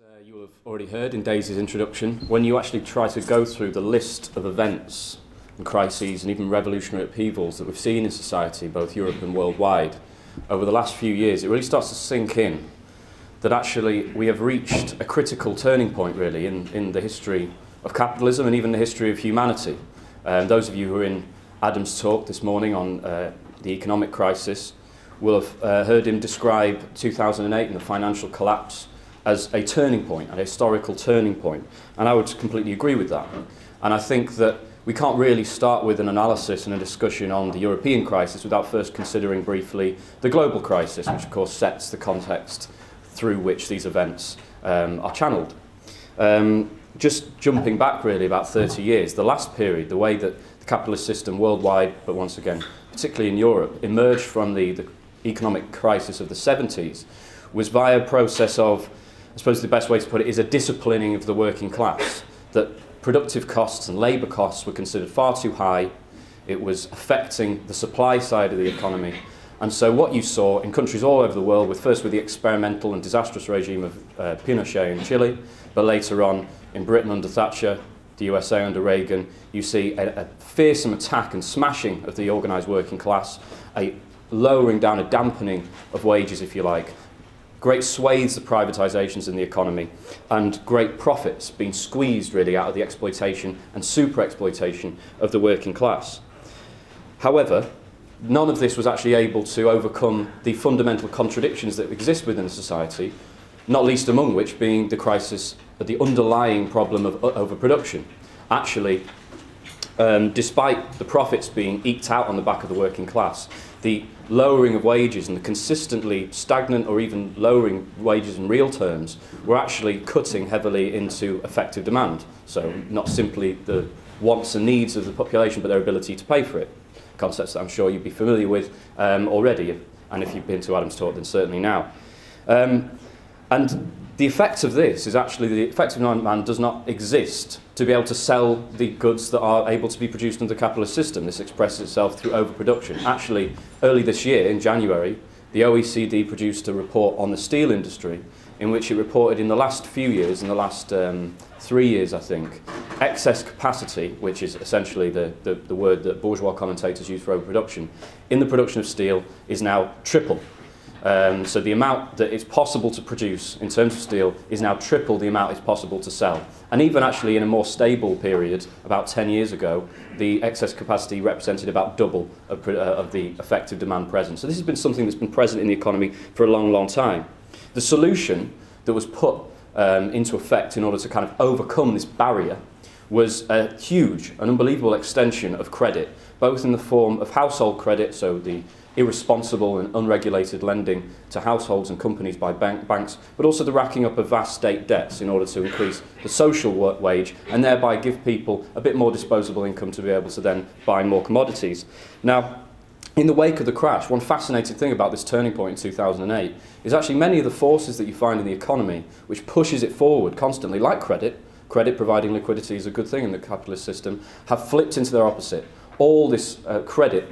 uh, you have already heard in Daisy's introduction, when you actually try to go through the list of events and crises and even revolutionary upheavals that we've seen in society, both Europe and worldwide, over the last few years, it really starts to sink in that actually we have reached a critical turning point, really, in, in the history of capitalism and even the history of humanity. Um, those of you who are in Adam's talk this morning on uh, the economic crisis will have uh, heard him describe 2008 and the financial collapse as a turning point, a historical turning point. And I would completely agree with that. And I think that we can't really start with an analysis and a discussion on the European crisis without first considering briefly the global crisis, which of course sets the context through which these events um, are channeled. Um, just jumping back really about 30 years, the last period, the way that the capitalist system worldwide, but once again, particularly in Europe, emerged from the, the economic crisis of the 70s was via a process of I suppose the best way to put it is a disciplining of the working class. That productive costs and labour costs were considered far too high. It was affecting the supply side of the economy. And so what you saw in countries all over the world, with first with the experimental and disastrous regime of uh, Pinochet in Chile, but later on in Britain under Thatcher, the USA under Reagan, you see a, a fearsome attack and smashing of the organised working class, a lowering down, a dampening of wages, if you like, great swathes of privatisations in the economy and great profits being squeezed really out of the exploitation and super exploitation of the working class. However, none of this was actually able to overcome the fundamental contradictions that exist within society, not least among which being the crisis, the underlying problem of overproduction. Actually, um, despite the profits being eked out on the back of the working class, the lowering of wages and the consistently stagnant or even lowering wages in real terms were actually cutting heavily into effective demand. So not simply the wants and needs of the population, but their ability to pay for it. Concepts that I'm sure you'd be familiar with um, already, and if you've been to Adam's talk, then certainly now. Um, and the effect of this is actually the effective demand does not exist to be able to sell the goods that are able to be produced under the capitalist system. This expresses itself through overproduction. Actually, early this year, in January, the OECD produced a report on the steel industry in which it reported in the last few years, in the last um, three years, I think, excess capacity, which is essentially the, the, the word that bourgeois commentators use for overproduction, in the production of steel is now triple Um, so the amount that it's possible to produce in terms of steel is now triple the amount it's possible to sell. And even actually in a more stable period, about 10 years ago, the excess capacity represented about double of, uh, of the effective demand present. So this has been something that's been present in the economy for a long, long time. The solution that was put um, into effect in order to kind of overcome this barrier was a huge, an unbelievable extension of credit, both in the form of household credit, so the irresponsible and unregulated lending to households and companies by bank banks, but also the racking up of vast state debts in order to increase the social work wage and thereby give people a bit more disposable income to be able to then buy more commodities. Now, in the wake of the crash, one fascinating thing about this turning point in 2008 is actually many of the forces that you find in the economy which pushes it forward constantly, like credit, credit providing liquidity is a good thing in the capitalist system, have flipped into their opposite. All this uh, credit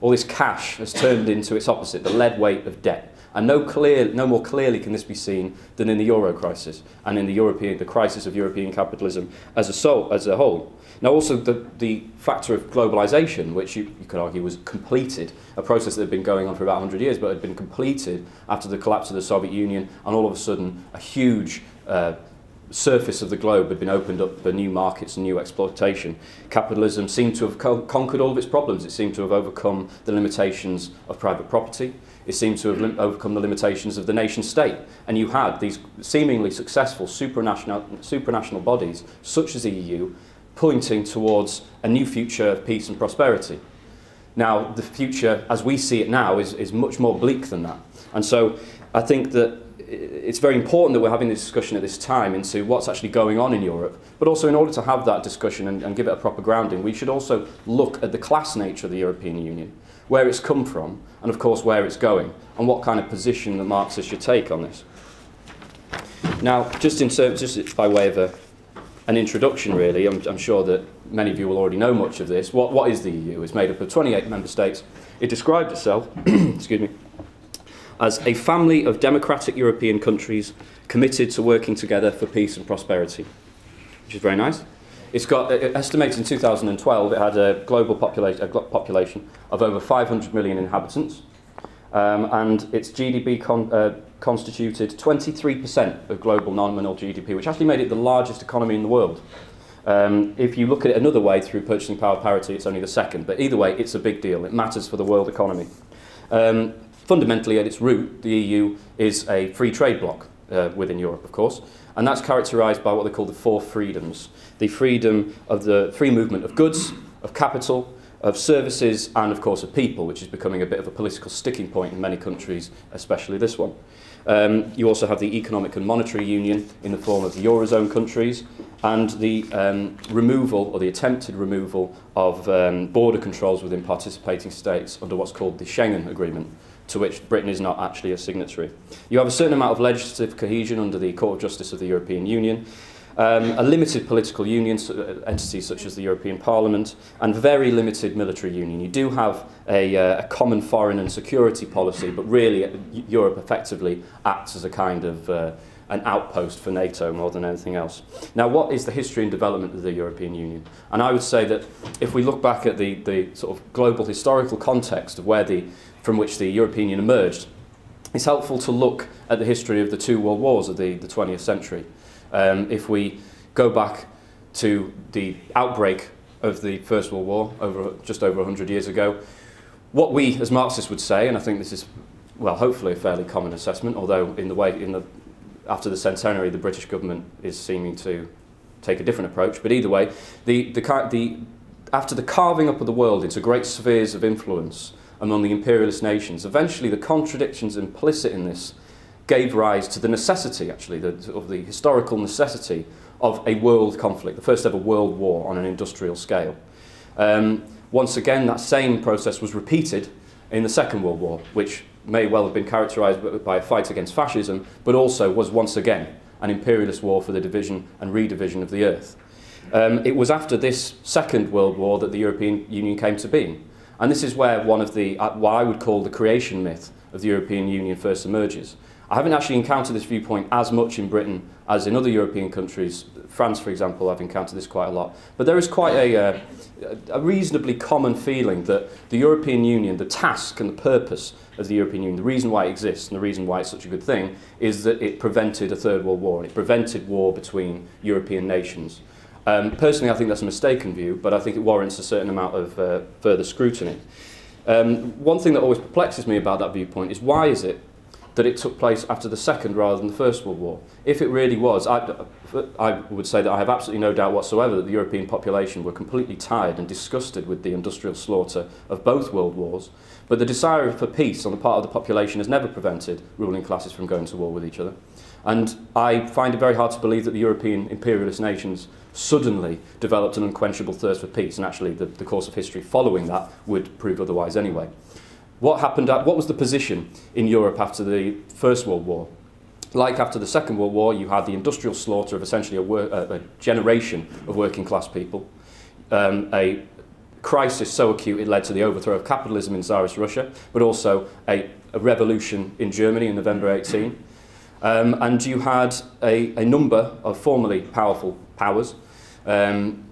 all this cash has turned into its opposite, the lead weight of debt. And no, clear, no more clearly can this be seen than in the euro crisis and in the European, the crisis of European capitalism as a, soul, as a whole. Now, also the, the factor of globalization, which you, you could argue was completed, a process that had been going on for about 100 years, but had been completed after the collapse of the Soviet Union, and all of a sudden, a huge uh, surface of the globe had been opened up for new markets and new exploitation. Capitalism seemed to have co conquered all of its problems. It seemed to have overcome the limitations of private property. It seemed to have overcome the limitations of the nation state. And you had these seemingly successful supranational, supranational bodies, such as the EU, pointing towards a new future of peace and prosperity. Now, the future, as we see it now, is, is much more bleak than that. And so I think that it's very important that we're having this discussion at this time into what's actually going on in Europe. But also, in order to have that discussion and, and give it a proper grounding, we should also look at the class nature of the European Union, where it's come from, and of course, where it's going, and what kind of position the Marxists should take on this. Now, just in terms, just by way of a, an introduction, really, I'm, I'm sure that many of you will already know much of this. What, what is the EU? It's made up of 28 member states. It describes itself, excuse me, as a family of democratic European countries committed to working together for peace and prosperity, which is very nice. It's got uh, estimated in 2012 it had a global population, a population of over 500 million inhabitants, um, and its GDP con, uh, constituted 23% of global nominal GDP, which actually made it the largest economy in the world. Um, if you look at it another way through purchasing power parity, it's only the second. But either way, it's a big deal. It matters for the world economy. Um, fundamentally, at its root, the EU is a free trade bloc uh, within Europe, of course. And that's characterised by what they call the four freedoms the freedom of the free movement of goods, of capital, of services, and of course of people, which is becoming a bit of a political sticking point in many countries, especially this one. Um, you also have the economic and monetary union in the form of the Eurozone countries and the um, removal or the attempted removal of um, border controls within participating states under what's called the Schengen Agreement, to which Britain is not actually a signatory. You have a certain amount of legislative cohesion under the Court of Justice of the European Union, um, a limited political union, uh, entities such as the European Parliament, and very limited military union. You do have a, uh, a common foreign and security policy, but really uh, Europe effectively acts as a kind of uh, an outpost for NATO more than anything else. Now, what is the history and development of the European Union? And I would say that if we look back at the, the sort of global historical context of where the, from which the European Union emerged, it's helpful to look at the history of the two world wars of the, the 20th century. Um, if we go back to the outbreak of the First World War over just over 100 years ago, what we as Marxists would say, and I think this is, well, hopefully a fairly common assessment, although in the way in the after the centenary, the British government is seeming to take a different approach. But either way, the, the, the, after the carving up of the world into great spheres of influence among the imperialist nations, eventually the contradictions implicit in this gave rise to the necessity, actually, the, of the historical necessity of a world conflict, the first ever world war on an industrial scale. Um, once again, that same process was repeated in the Second World War, which may well have been characterised by a fight against fascism, but also was once again an imperialist war for the division and redivision of the earth. Um, it was after this Second World War that the European Union came to be. And this is where one of the, uh, what I would call the creation myth of the European Union first emerges. I haven't actually encountered this viewpoint as much in Britain as in other European countries. France, for example, I've encountered this quite a lot. But there is quite a, uh, a reasonably common feeling that the European Union, the task and the purpose of the European Union, the reason why it exists and the reason why it's such a good thing, is that it prevented a Third World War. It prevented war between European nations. Um, personally, I think that's a mistaken view, but I think it warrants a certain amount of uh, further scrutiny. Um, one thing that always perplexes me about that viewpoint is why is it that it took place after the Second rather than the First World War. If it really was, I, I would say that I have absolutely no doubt whatsoever that the European population were completely tired and disgusted with the industrial slaughter of both world wars. But the desire for peace on the part of the population has never prevented ruling classes from going to war with each other. And I find it very hard to believe that the European imperialist nations suddenly developed an unquenchable thirst for peace, and actually the, the course of history following that would prove otherwise anyway. What happened? At, what was the position in Europe after the First World War? Like after the Second World War, you had the industrial slaughter of essentially a, a generation of working class people, um, a crisis so acute it led to the overthrow of capitalism in Tsarist Russia, but also a, a revolution in Germany in November 18. Um, and you had a, a number of formerly powerful powers um,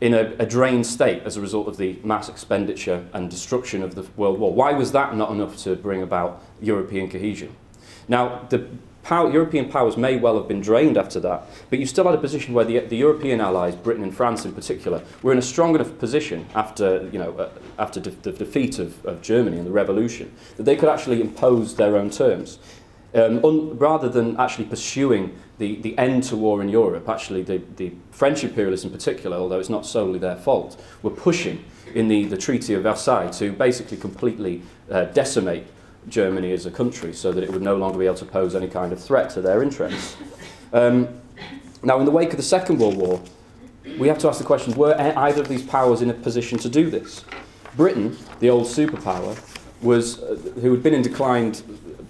in a, a drained state as a result of the mass expenditure and destruction of the World War. Why was that not enough to bring about European cohesion? Now, the power, European powers may well have been drained after that, but you still had a position where the, the European allies, Britain and France in particular, were in a strong enough position after, you know, uh, after de the defeat of, of Germany and the revolution that they could actually impose their own terms. Um, rather than actually pursuing the, the end to war in Europe, actually the, the French imperialists in particular, although it's not solely their fault, were pushing in the, the Treaty of Versailles to basically completely uh, decimate Germany as a country so that it would no longer be able to pose any kind of threat to their interests. Um, now, in the wake of the Second World War, we have to ask the question were either of these powers in a position to do this? Britain, the old superpower, was, uh, who had been in decline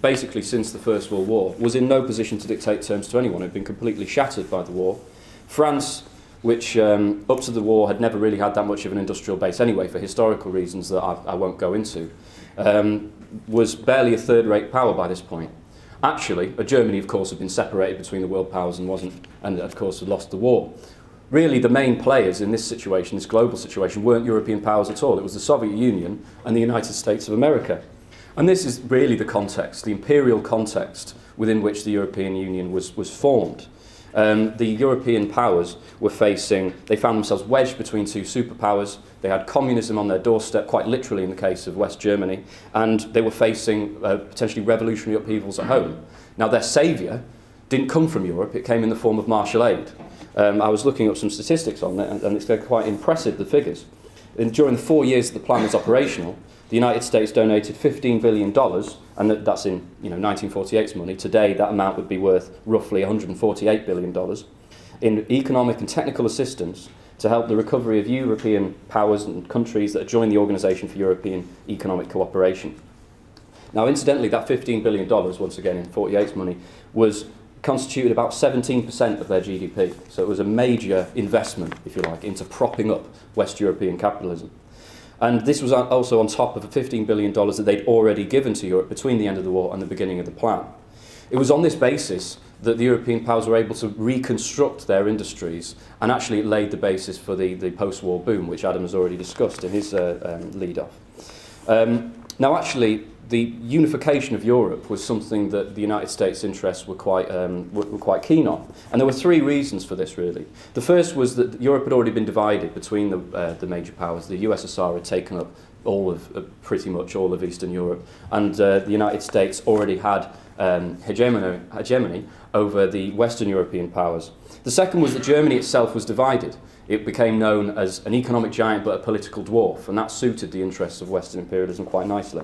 basically since the First World War, was in no position to dictate terms to anyone. It had been completely shattered by the war. France, which um, up to the war had never really had that much of an industrial base anyway, for historical reasons that I, I won't go into, um, was barely a third-rate power by this point. Actually, Germany, of course, had been separated between the world powers and wasn't, and of course, had lost the war. Really, the main players in this situation, this global situation, weren't European powers at all. It was the Soviet Union and the United States of America. And this is really the context, the imperial context within which the European Union was, was formed. Um, the European powers were facing, they found themselves wedged between two superpowers. They had communism on their doorstep, quite literally in the case of West Germany, and they were facing uh, potentially revolutionary upheavals at home. Now, their saviour didn't come from Europe, it came in the form of Marshall aid. Um, I was looking up some statistics on it, and, and it's quite impressive, the figures. And during the four years that the plan was operational, the United States donated $15 billion, and that's in you know, 1948's money. Today, that amount would be worth roughly $148 billion in economic and technical assistance to help the recovery of European powers and countries that joined the Organisation for European Economic Cooperation. Now, incidentally, that $15 billion, once again in 48's money, was constituted about 17% of their GDP. So it was a major investment, if you like, into propping up West European capitalism. And this was also on top of the $15 billion that they'd already given to Europe between the end of the war and the beginning of the plan. It was on this basis that the European powers were able to reconstruct their industries and actually it laid the basis for the, the post-war boom, which Adam has already discussed in his uh, um, lead-off. Um, now, actually, the unification of Europe was something that the United States interests were quite, um, were, were quite keen on. And there were three reasons for this, really. The first was that Europe had already been divided between the, uh, the major powers. The USSR had taken up all of, uh, pretty much all of Eastern Europe, and uh, the United States already had um, hegemony, hegemony over the Western European powers. The second was that Germany itself was divided. It became known as an economic giant but a political dwarf, and that suited the interests of Western imperialism quite nicely.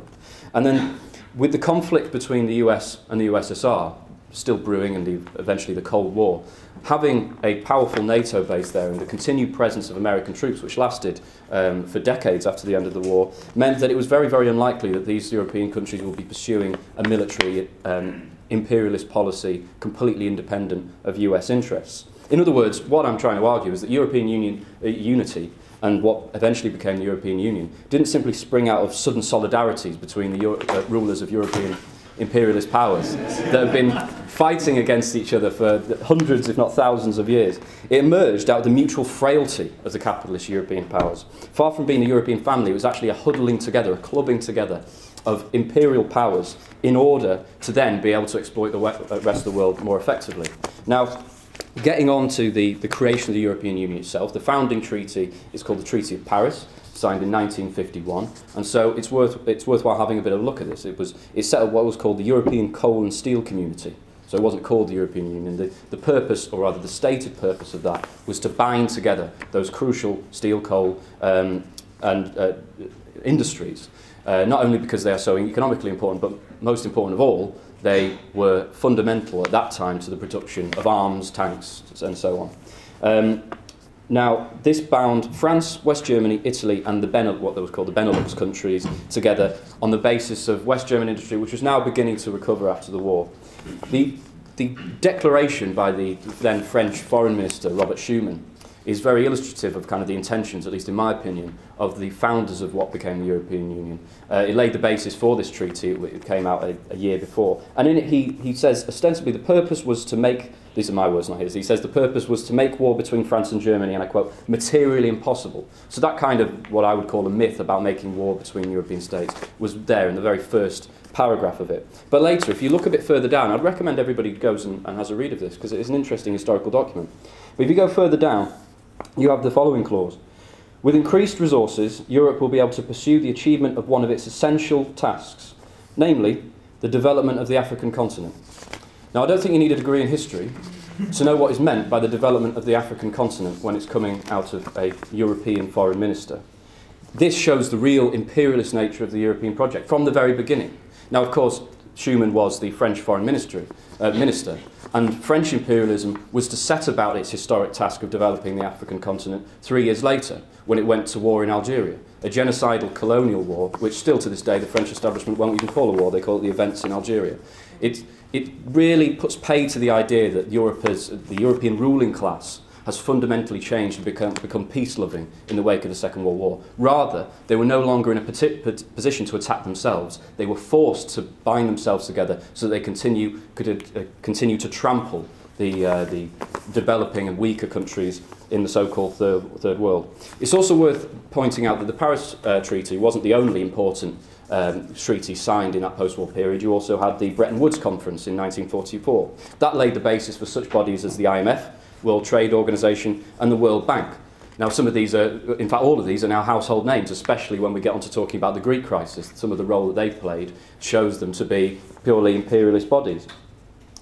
And then, with the conflict between the US and the USSR still brewing and the, eventually the Cold War, having a powerful NATO base there and the continued presence of American troops, which lasted um, for decades after the end of the war, meant that it was very, very unlikely that these European countries would be pursuing a military um, imperialist policy completely independent of US interests. In other words, what I'm trying to argue is that European Union uh, unity and what eventually became the European Union didn't simply spring out of sudden solidarities between the Euro uh, rulers of European imperialist powers that have been fighting against each other for hundreds, if not thousands, of years. It emerged out of the mutual frailty of the capitalist European powers. Far from being a European family, it was actually a huddling together, a clubbing together of imperial powers in order to then be able to exploit the uh, rest of the world more effectively. Now, getting on to the, the creation of the European Union itself, the founding treaty is called the Treaty of Paris, signed in 1951, and so it's, worth, it's worthwhile having a bit of a look at this. It, was, it set up what was called the European Coal and Steel Community. So it wasn't called the European Union. The, the purpose, or rather the stated purpose of that, was to bind together those crucial steel, coal, um, and uh, industries, uh, not only because they are so economically important, but most important of all, they were fundamental at that time to the production of arms, tanks, and so on. Um, now, this bound France, West Germany, Italy, and the Benel- what was called the Benelux countries together on the basis of West German industry, which was now beginning to recover after the war. The, the declaration by the then French Foreign Minister, Robert Schuman, is very illustrative of kind of the intentions, at least in my opinion, of the founders of what became the European Union. Uh, it laid the basis for this treaty, it came out a, a year before. And in it, he, he says ostensibly the purpose was to make, these are my words, not his, he says the purpose was to make war between France and Germany, and I quote, materially impossible. So that kind of what I would call a myth about making war between European states was there in the very first paragraph of it. But later, if you look a bit further down, I'd recommend everybody goes and, and has a read of this because it is an interesting historical document. But if you go further down, you have the following clause. With increased resources, Europe will be able to pursue the achievement of one of its essential tasks, namely the development of the African continent. Now, I don't think you need a degree in history to know what is meant by the development of the African continent when it's coming out of a European foreign minister. This shows the real imperialist nature of the European project from the very beginning. Now, of course, Schuman was the French foreign ministry, uh, minister, and French imperialism was to set about its historic task of developing the African continent three years later, when it went to war in Algeria, a genocidal colonial war, which still to this day the French establishment won't even call a war, they call it the events in Algeria. It, it really puts pay to the idea that Europe is, the European ruling class has fundamentally changed and become, become peace-loving in the wake of the Second World War. Rather, they were no longer in a position to attack themselves. They were forced to bind themselves together so that they continue, could uh, continue to trample the, uh, the developing and weaker countries in the so-called third, third world. It's also worth pointing out that the Paris uh, Treaty wasn't the only important um, treaty signed in that post-war period. You also had the Bretton Woods Conference in 1944. That laid the basis for such bodies as the IMF, World Trade Organization, and the World Bank. Now, some of these are, in fact, all of these are now household names, especially when we get on to talking about the Greek crisis. Some of the role that they've played shows them to be purely imperialist bodies.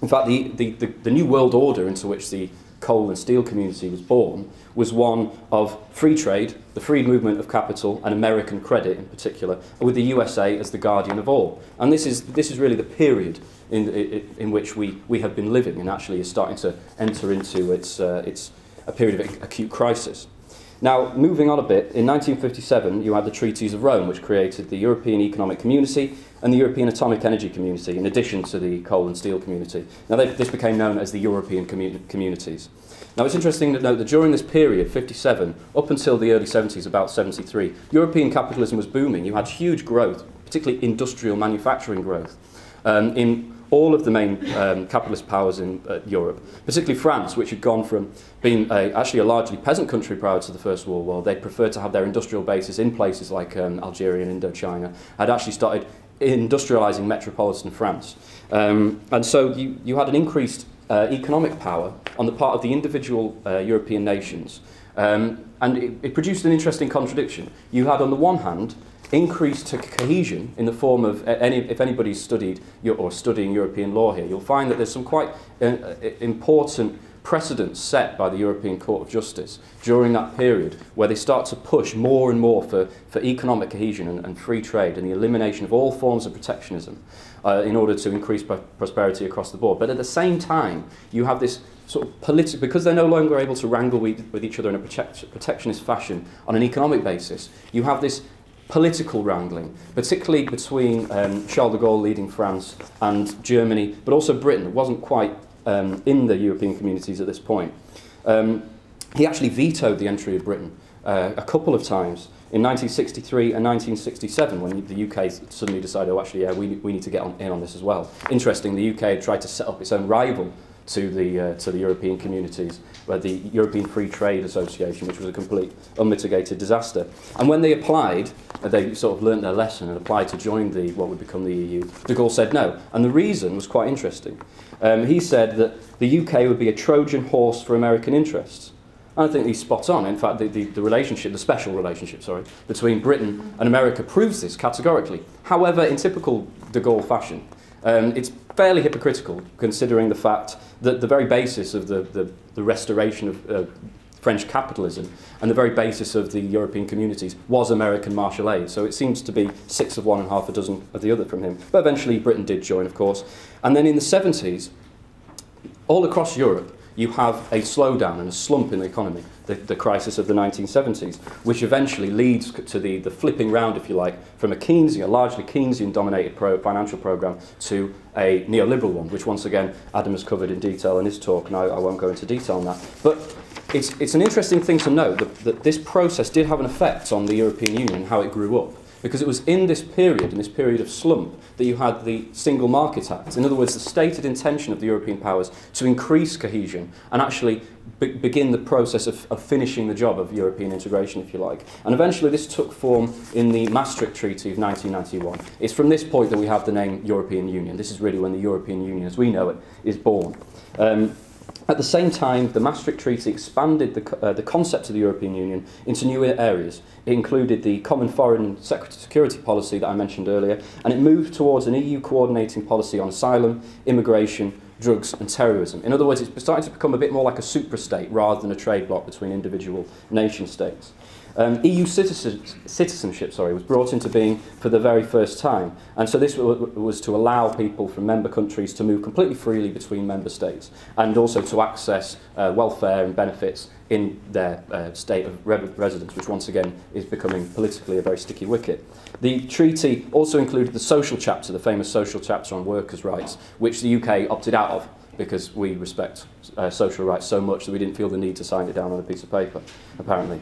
In fact, the, the, the, the new world order into which the coal and steel community was born was one of free trade, the free movement of capital, and American credit in particular, with the USA as the guardian of all. And this is, this is really the period in, in, in which we, we have been living and actually is starting to enter into its, uh, its a period of acute crisis. Now, moving on a bit, in 1957 you had the Treaties of Rome, which created the European Economic Community and the European Atomic Energy Community, in addition to the coal and steel community. Now, they, this became known as the European commu communities. Now, it's interesting to note that during this period, 57, up until the early 70s, about 73, European capitalism was booming. You had huge growth, particularly industrial manufacturing growth. Um, in all of the main um, capitalist powers in uh, Europe, particularly France, which had gone from being a, actually a largely peasant country prior to the First World War, they preferred to have their industrial bases in places like um, Algeria and Indochina, had actually started industrializing metropolitan France. Um, and so you, you had an increased uh, economic power on the part of the individual uh, European nations. Um, and it, it produced an interesting contradiction. You had, on the one hand, increased cohesion in the form of any, if anybody's studied or studying European law here, you'll find that there's some quite uh, uh, important precedents set by the European Court of Justice during that period where they start to push more and more for, for economic cohesion and, and free trade and the elimination of all forms of protectionism uh, in order to increase pr prosperity across the board. But at the same time, you have this sort of political, because they're no longer able to wrangle with, with each other in a protect, protectionist fashion on an economic basis, you have this political wrangling, particularly between um, Charles de Gaulle leading France and Germany, but also Britain. It wasn't quite um, in the European communities at this point. Um, he actually vetoed the entry of Britain uh, a couple of times in 1963 and 1967 when the UK suddenly decided, oh, actually, yeah, we, we need to get on, in on this as well. Interesting, the UK tried to set up its own rival to the, uh, to the European communities, where the European Free Trade Association, which was a complete unmitigated disaster. And when they applied, they sort of learnt their lesson and applied to join the, what would become the EU. De Gaulle said no. And the reason was quite interesting. Um, he said that the UK would be a Trojan horse for American interests. And I think he's spot on. In fact, the, the, the relationship, the special relationship, sorry, between Britain and America proves this categorically. However, in typical de Gaulle fashion, um, it's fairly hypocritical considering the fact that the very basis of the, the, the restoration of uh, French capitalism and the very basis of the European communities was American Marshall aid. So it seems to be six of one and half a dozen of the other from him. But eventually Britain did join, of course. And then in the 70s, all across Europe, you have a slowdown and a slump in the economy, the, the crisis of the 1970s, which eventually leads to the, the flipping round, if you like, from a Keynesian, a largely Keynesian-dominated pro financial program to a neoliberal one, which once again Adam has covered in detail in his talk, and I, I won't go into detail on that. But it's, it's an interesting thing to note that, that this process did have an effect on the European Union how it grew up. Because it was in this period, in this period of slump, that you had the Single Market Act. In other words, the stated intention of the European powers to increase cohesion and actually be begin the process of, of finishing the job of European integration, if you like. And eventually this took form in the Maastricht Treaty of 1991. It's from this point that we have the name European Union. This is really when the European Union, as we know it, is born. Um, At the same time, the Maastricht Treaty expanded the, uh, the concept of the European Union into new areas. It included the common foreign security policy that I mentioned earlier, and it moved towards an EU coordinating policy on asylum, immigration, drugs and terrorism. In other words, it's starting to become a bit more like a superstate rather than a trade bloc between individual nation states. Um, EU citizen, citizenship sorry, was brought into being for the very first time. And so this was to allow people from member countries to move completely freely between member states and also to access uh, welfare and benefits in their uh, state of re residence, which once again is becoming politically a very sticky wicket. The treaty also included the social chapter, the famous social chapter on workers' rights, which the UK opted out of because we respect uh, social rights so much that we didn't feel the need to sign it down on a piece of paper, apparently.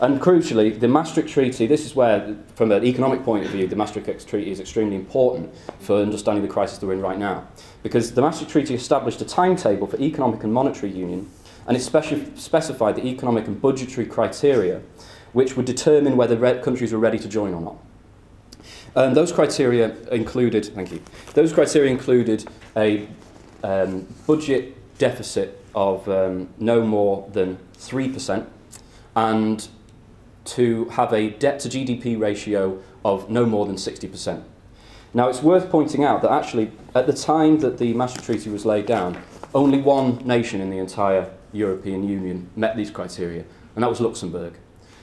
And crucially, the Maastricht Treaty, this is where, from an economic point of view, the Maastricht Treaty is extremely important for understanding the crisis we're in right now. Because the Maastricht Treaty established a timetable for economic and monetary union, and it speci- specified the economic and budgetary criteria which would determine whether countries were ready to join or not. Um, those criteria included, thank you, those criteria included a um, budget deficit of um, no more than 3% and to have a debt to GDP ratio of no more than 60%. Now, it's worth pointing out that actually, at the time that the Maastricht Treaty was laid down, only one nation in the entire European Union met these criteria, and that was Luxembourg,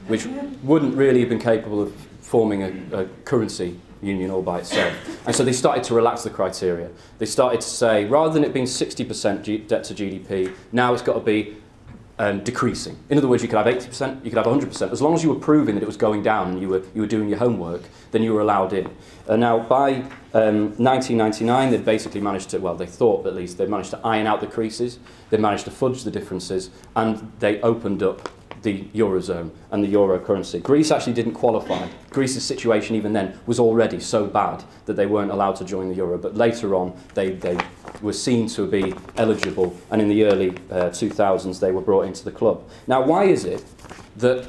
which wouldn't really have been capable of forming a, a currency union all by itself. And so they started to relax the criteria. They started to say, rather than it being 60% G- debt to GDP, now it's got to be um, decreasing. In other words, you could have 80%, you could have 100%. As long as you were proving that it was going down and you were, you were doing your homework, then you were allowed in. Now, by um, 1999, they'd basically managed to, well, they thought at least, they managed to iron out the creases, they managed to fudge the differences, and they opened up the Eurozone and the Euro currency. Greece actually didn't qualify. Greece's situation even then was already so bad that they weren't allowed to join the Euro, but later on they, they were seen to be eligible, and in the early uh, 2000s they were brought into the club. Now, why is it that,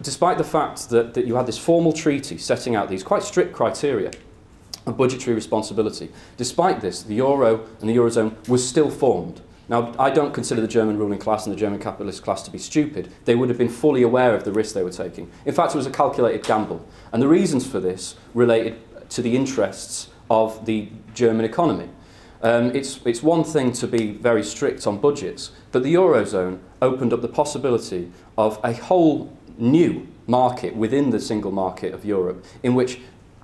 despite the fact that, that you had this formal treaty setting out these quite strict criteria of budgetary responsibility, despite this, the Euro and the Eurozone was still formed? Now, I don't consider the German ruling class and the German capitalist class to be stupid. They would have been fully aware of the risk they were taking. In fact, it was a calculated gamble. And the reasons for this related to the interests of the German economy. Um, it's, it's one thing to be very strict on budgets, but the Eurozone opened up the possibility of a whole new market within the single market of Europe in which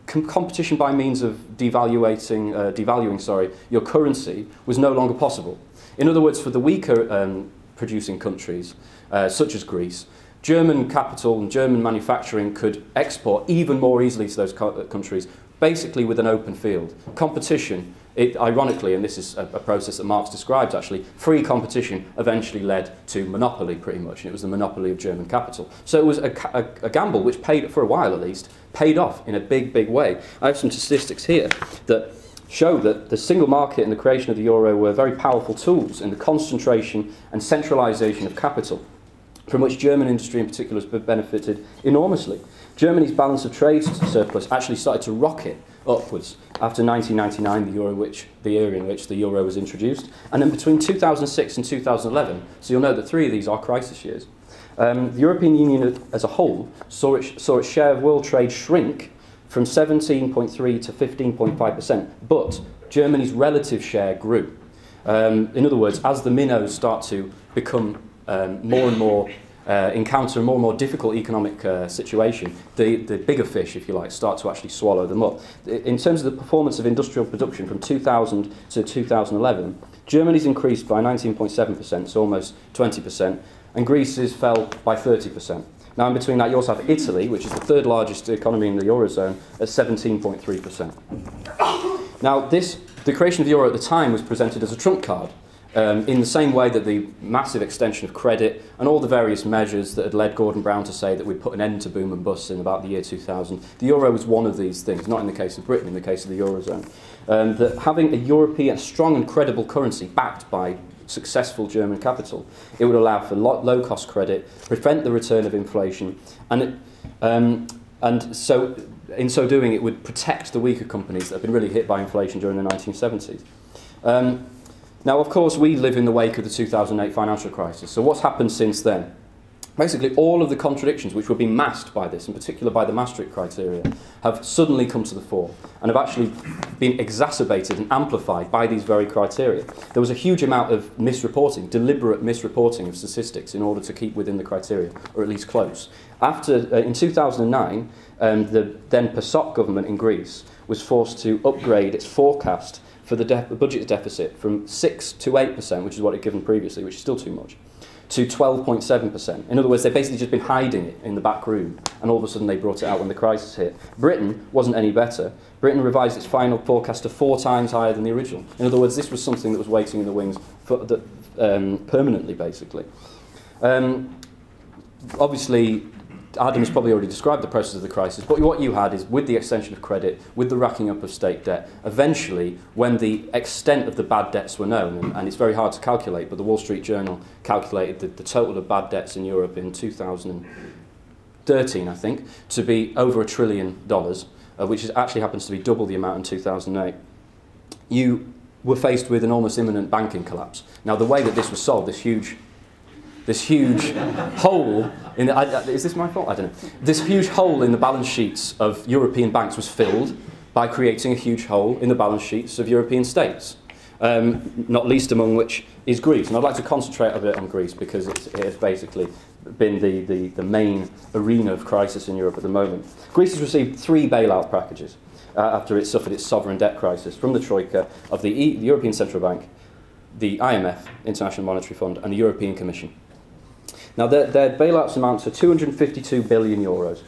com- competition by means of devaluating, uh, devaluing sorry, your currency was no longer possible. In other words, for the weaker um, producing countries, uh, such as Greece, German capital and German manufacturing could export even more easily to those co- uh, countries, basically with an open field. Competition, it, ironically, and this is a, a process that Marx describes actually, free competition eventually led to monopoly pretty much, and it was the monopoly of German capital. So it was a, a, a gamble which paid, for a while at least, paid off in a big, big way. I have some statistics here that show that the single market and the creation of the euro were very powerful tools in the concentration and centralisation of capital, from which German industry in particular has benefited enormously. Germany's balance of trade surplus actually started to rocket upwards after 1999, the, euro which, the year in which the euro was introduced. And then between 2006 and 2011, so you'll know that three of these are crisis years, um, the European Union as a whole saw, it, saw its share of world trade shrink from 17.3 to 15.5%, but Germany's relative share grew. Um, in other words, as the minnows start to become um, more and more uh, encounter a more and more difficult economic uh, situation, the, the bigger fish, if you like, start to actually swallow them up. In terms of the performance of industrial production from 2000 to 2011, Germany's increased by 19.7%, so almost 20%, and Greece's fell by 30%. Now, in between that, you also have Italy, which is the third largest economy in the Eurozone, at 17.3%. Now, this, the creation of the euro at the time was presented as a trump card, um, in the same way that the massive extension of credit and all the various measures that had led Gordon Brown to say that we'd put an end to boom and bust in about the year 2000. The euro was one of these things, not in the case of Britain, in the case of the Eurozone. Um, that having a European, strong and credible currency backed by successful German capital. It would allow for low cost credit, prevent the return of inflation, and, it, um, and so in so doing, it would protect the weaker companies that have been really hit by inflation during the 1970s. Um, now, of course, we live in the wake of the 2008 financial crisis. So, what's happened since then? Basically, all of the contradictions which were being masked by this, in particular by the Maastricht criteria, have suddenly come to the fore and have actually been exacerbated and amplified by these very criteria. There was a huge amount of misreporting, deliberate misreporting of statistics in order to keep within the criteria, or at least close. After, uh, in 2009, um, the then PASOK government in Greece was forced to upgrade its forecast for the, the budget deficit from 6 to 8%, which is what it had given previously, which is still too much to 12.7%. In other words, they've basically just been hiding it in the back room, and all of a sudden they brought it out when the crisis hit. Britain wasn't any better. Britain revised its final forecast to four times higher than the original. In other words, this was something that was waiting in the wings for um, permanently, basically. Um, obviously, Adam's probably already described the process of the crisis, but what you had is with the extension of credit, with the racking up of state debt, eventually, when the extent of the bad debts were known, and, and it's very hard to calculate, but the Wall Street Journal calculated the, the total of bad debts in Europe in 2013, I think, to be over a trillion dollars, uh, which is, actually happens to be double the amount in 2008. You were faced with an almost imminent banking collapse. Now, the way that this was solved, this huge this huge hole in the, I, is this my fault? I don't know. This huge hole in the balance sheets of European banks was filled by creating a huge hole in the balance sheets of European states, um, not least among which is Greece. And I'd like to concentrate a bit on Greece because it has basically been the, the, the main arena of crisis in Europe at the moment. Greece has received three bailout packages uh, after it suffered its sovereign debt crisis from the Troika of the, e- the European Central Bank, the IMF, International Monetary Fund, and the European Commission. Now, their, their bailouts amount to 252 billion euros.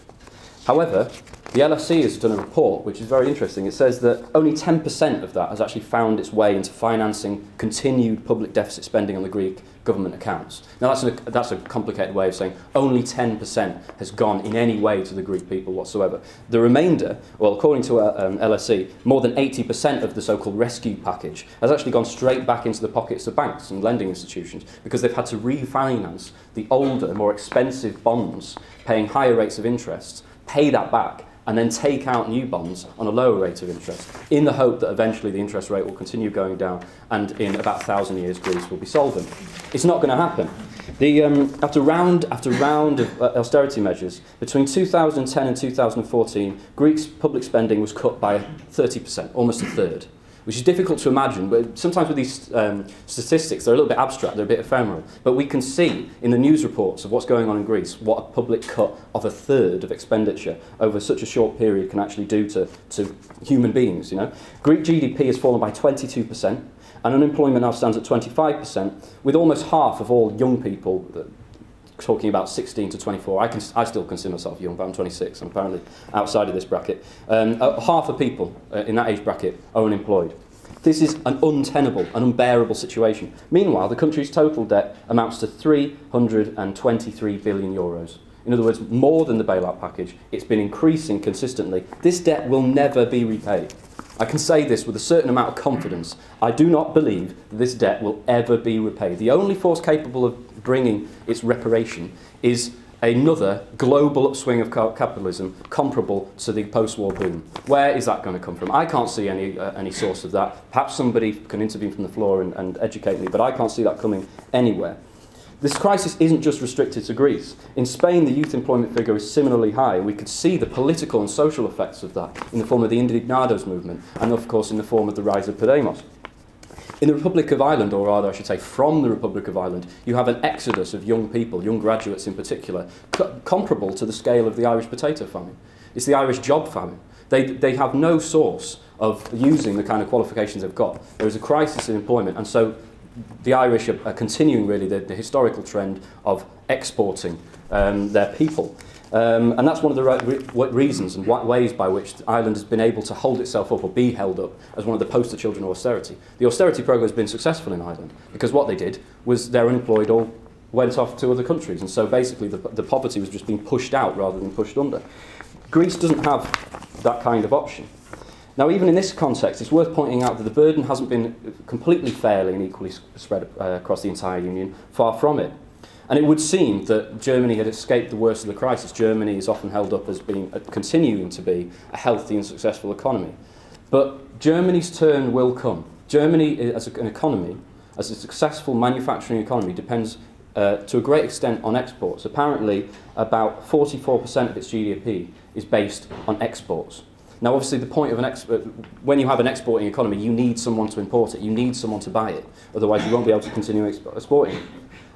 However, the LSE has done a report which is very interesting. It says that only 10% of that has actually found its way into financing continued public deficit spending on the Greek government accounts. Now, that's a, that's a complicated way of saying only 10% has gone in any way to the Greek people whatsoever. The remainder, well, according to uh, um, LSE, more than 80% of the so called rescue package has actually gone straight back into the pockets of banks and lending institutions because they've had to refinance the older, more expensive bonds paying higher rates of interest, pay that back and then take out new bonds on a lower rate of interest in the hope that eventually the interest rate will continue going down and in about a thousand years Greece will be solvent. It's not going to happen. The, um, after round after round of uh, austerity measures, between 2010 and 2014, Greece's public spending was cut by 30%, almost a third which is difficult to imagine. But sometimes with these um, statistics, they're a little bit abstract, they're a bit ephemeral. But we can see in the news reports of what's going on in Greece what a public cut of a third of expenditure over such a short period can actually do to, to human beings. You know, Greek GDP has fallen by 22%, and unemployment now stands at 25%, with almost half of all young people talking about 16 to 24. I, can, I still consider myself young, but I'm 26. I'm apparently outside of this bracket. Um, uh, half of people uh, in that age bracket are unemployed. This is an untenable, an unbearable situation. Meanwhile, the country's total debt amounts to 323 billion euros. In other words, more than the bailout package, it's been increasing consistently. This debt will never be repaid. I can say this with a certain amount of confidence. I do not believe that this debt will ever be repaid. The only force capable of bringing its reparation is another global upswing of capitalism comparable to the post-war boom. Where is that going to come from? I can't see any, uh, any source of that. Perhaps somebody can intervene from the floor and, and educate me, but I can't see that coming anywhere. This crisis isn't just restricted to Greece. In Spain, the youth employment figure is similarly high. We could see the political and social effects of that in the form of the Indignados movement, and of course in the form of the rise of Podemos. In the Republic of Ireland, or rather I should say from the Republic of Ireland, you have an exodus of young people, young graduates in particular, co- comparable to the scale of the Irish potato famine. It's the Irish job famine. They, they have no source of using the kind of qualifications they've got. There is a crisis in employment, and so the Irish are, are continuing really the, the historical trend of exporting um, their people. Um, and that's one of the re- reasons and ways by which Ireland has been able to hold itself up or be held up as one of the poster children of austerity. The austerity programme has been successful in Ireland because what they did was their unemployed all went off to other countries. And so basically the, the poverty was just being pushed out rather than pushed under. Greece doesn't have that kind of option. Now, even in this context, it's worth pointing out that the burden hasn't been completely fairly and equally spread uh, across the entire Union. Far from it. And it would seem that Germany had escaped the worst of the crisis. Germany is often held up as being uh, continuing to be a healthy and successful economy. But Germany's turn will come. Germany, as an economy, as a successful manufacturing economy, depends uh, to a great extent on exports. Apparently, about 44% of its GDP is based on exports. Now, obviously, the point of an export, uh, when you have an exporting economy, you need someone to import it, you need someone to buy it, otherwise, you won't be able to continue exporting.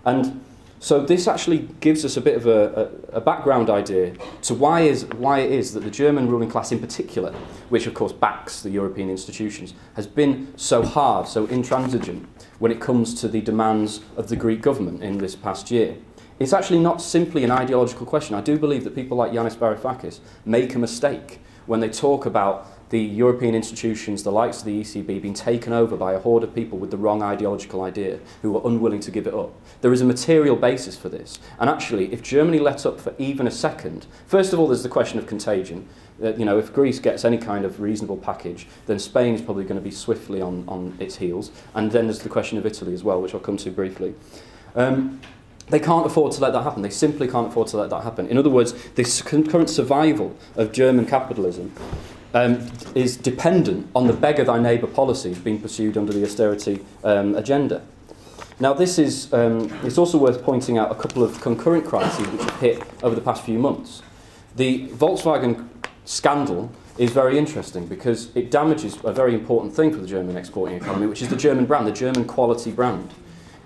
And so this actually gives us a bit of a, a, a, background idea to why, is, why it is that the German ruling class in particular, which of course backs the European institutions, has been so hard, so intransigent when it comes to the demands of the Greek government in this past year. It's actually not simply an ideological question. I do believe that people like Yanis Varoufakis make a mistake when they talk about the European institutions, the likes of the ECB, being taken over by a horde of people with the wrong ideological idea who are unwilling to give it up. There is a material basis for this. And actually, if Germany let up for even a second, first of all, there's the question of contagion. That, uh, you know, if Greece gets any kind of reasonable package, then Spain is probably going to be swiftly on, on its heels. And then there's the question of Italy as well, which I'll come to briefly. Um, they can't afford to let that happen. They simply can't afford to let that happen. In other words, the current survival of German capitalism um, is dependent on the beggar thy neighbour policy being pursued under the austerity um, agenda. Now, this is, um, it's also worth pointing out a couple of concurrent crises which have hit over the past few months. The Volkswagen scandal is very interesting because it damages a very important thing for the German exporting economy, which is the German brand, the German quality brand.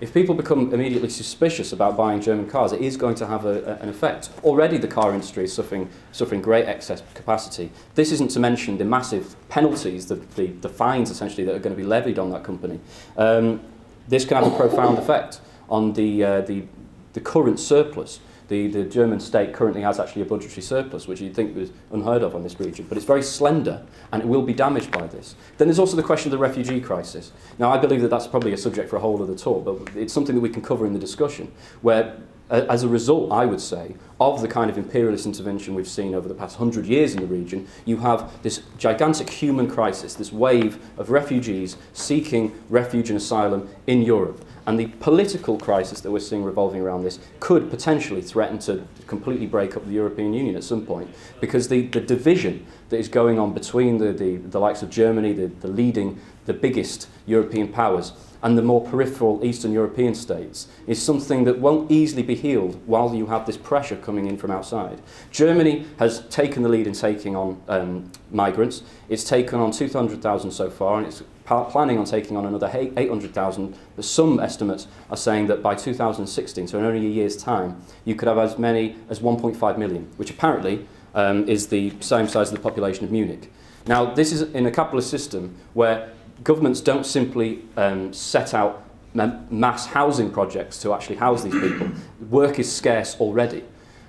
If people become immediately suspicious about buying German cars, it is going to have a, a, an effect. Already the car industry is suffering, suffering great excess capacity. This isn't to mention the massive penalties, the, the, the fines essentially that are going to be levied on that company. Um, this can have a profound effect on the, uh, the, the current surplus the, the German state currently has actually a budgetary surplus, which you'd think was unheard of on this region, but it's very slender and it will be damaged by this. Then there's also the question of the refugee crisis. Now, I believe that that's probably a subject for a whole other talk, but it's something that we can cover in the discussion, where as a result, I would say, of the kind of imperialist intervention we've seen over the past hundred years in the region, you have this gigantic human crisis, this wave of refugees seeking refuge and asylum in Europe. And the political crisis that we're seeing revolving around this could potentially threaten to completely break up the European Union at some point because the, the division that is going on between the, the, the likes of Germany, the, the leading, the biggest European powers, and the more peripheral Eastern European states is something that won't easily be healed while you have this pressure coming in from outside. Germany has taken the lead in taking on um, migrants. It's taken on 200,000 so far, and it's planning on taking on another 800,000. But some estimates are saying that by 2016, so in only a year's time, you could have as many as 1.5 million, which apparently um, is the same size of the population of Munich. Now, this is in a capitalist system where governments don't simply um, set out mass housing projects to actually house these people. Work is scarce already.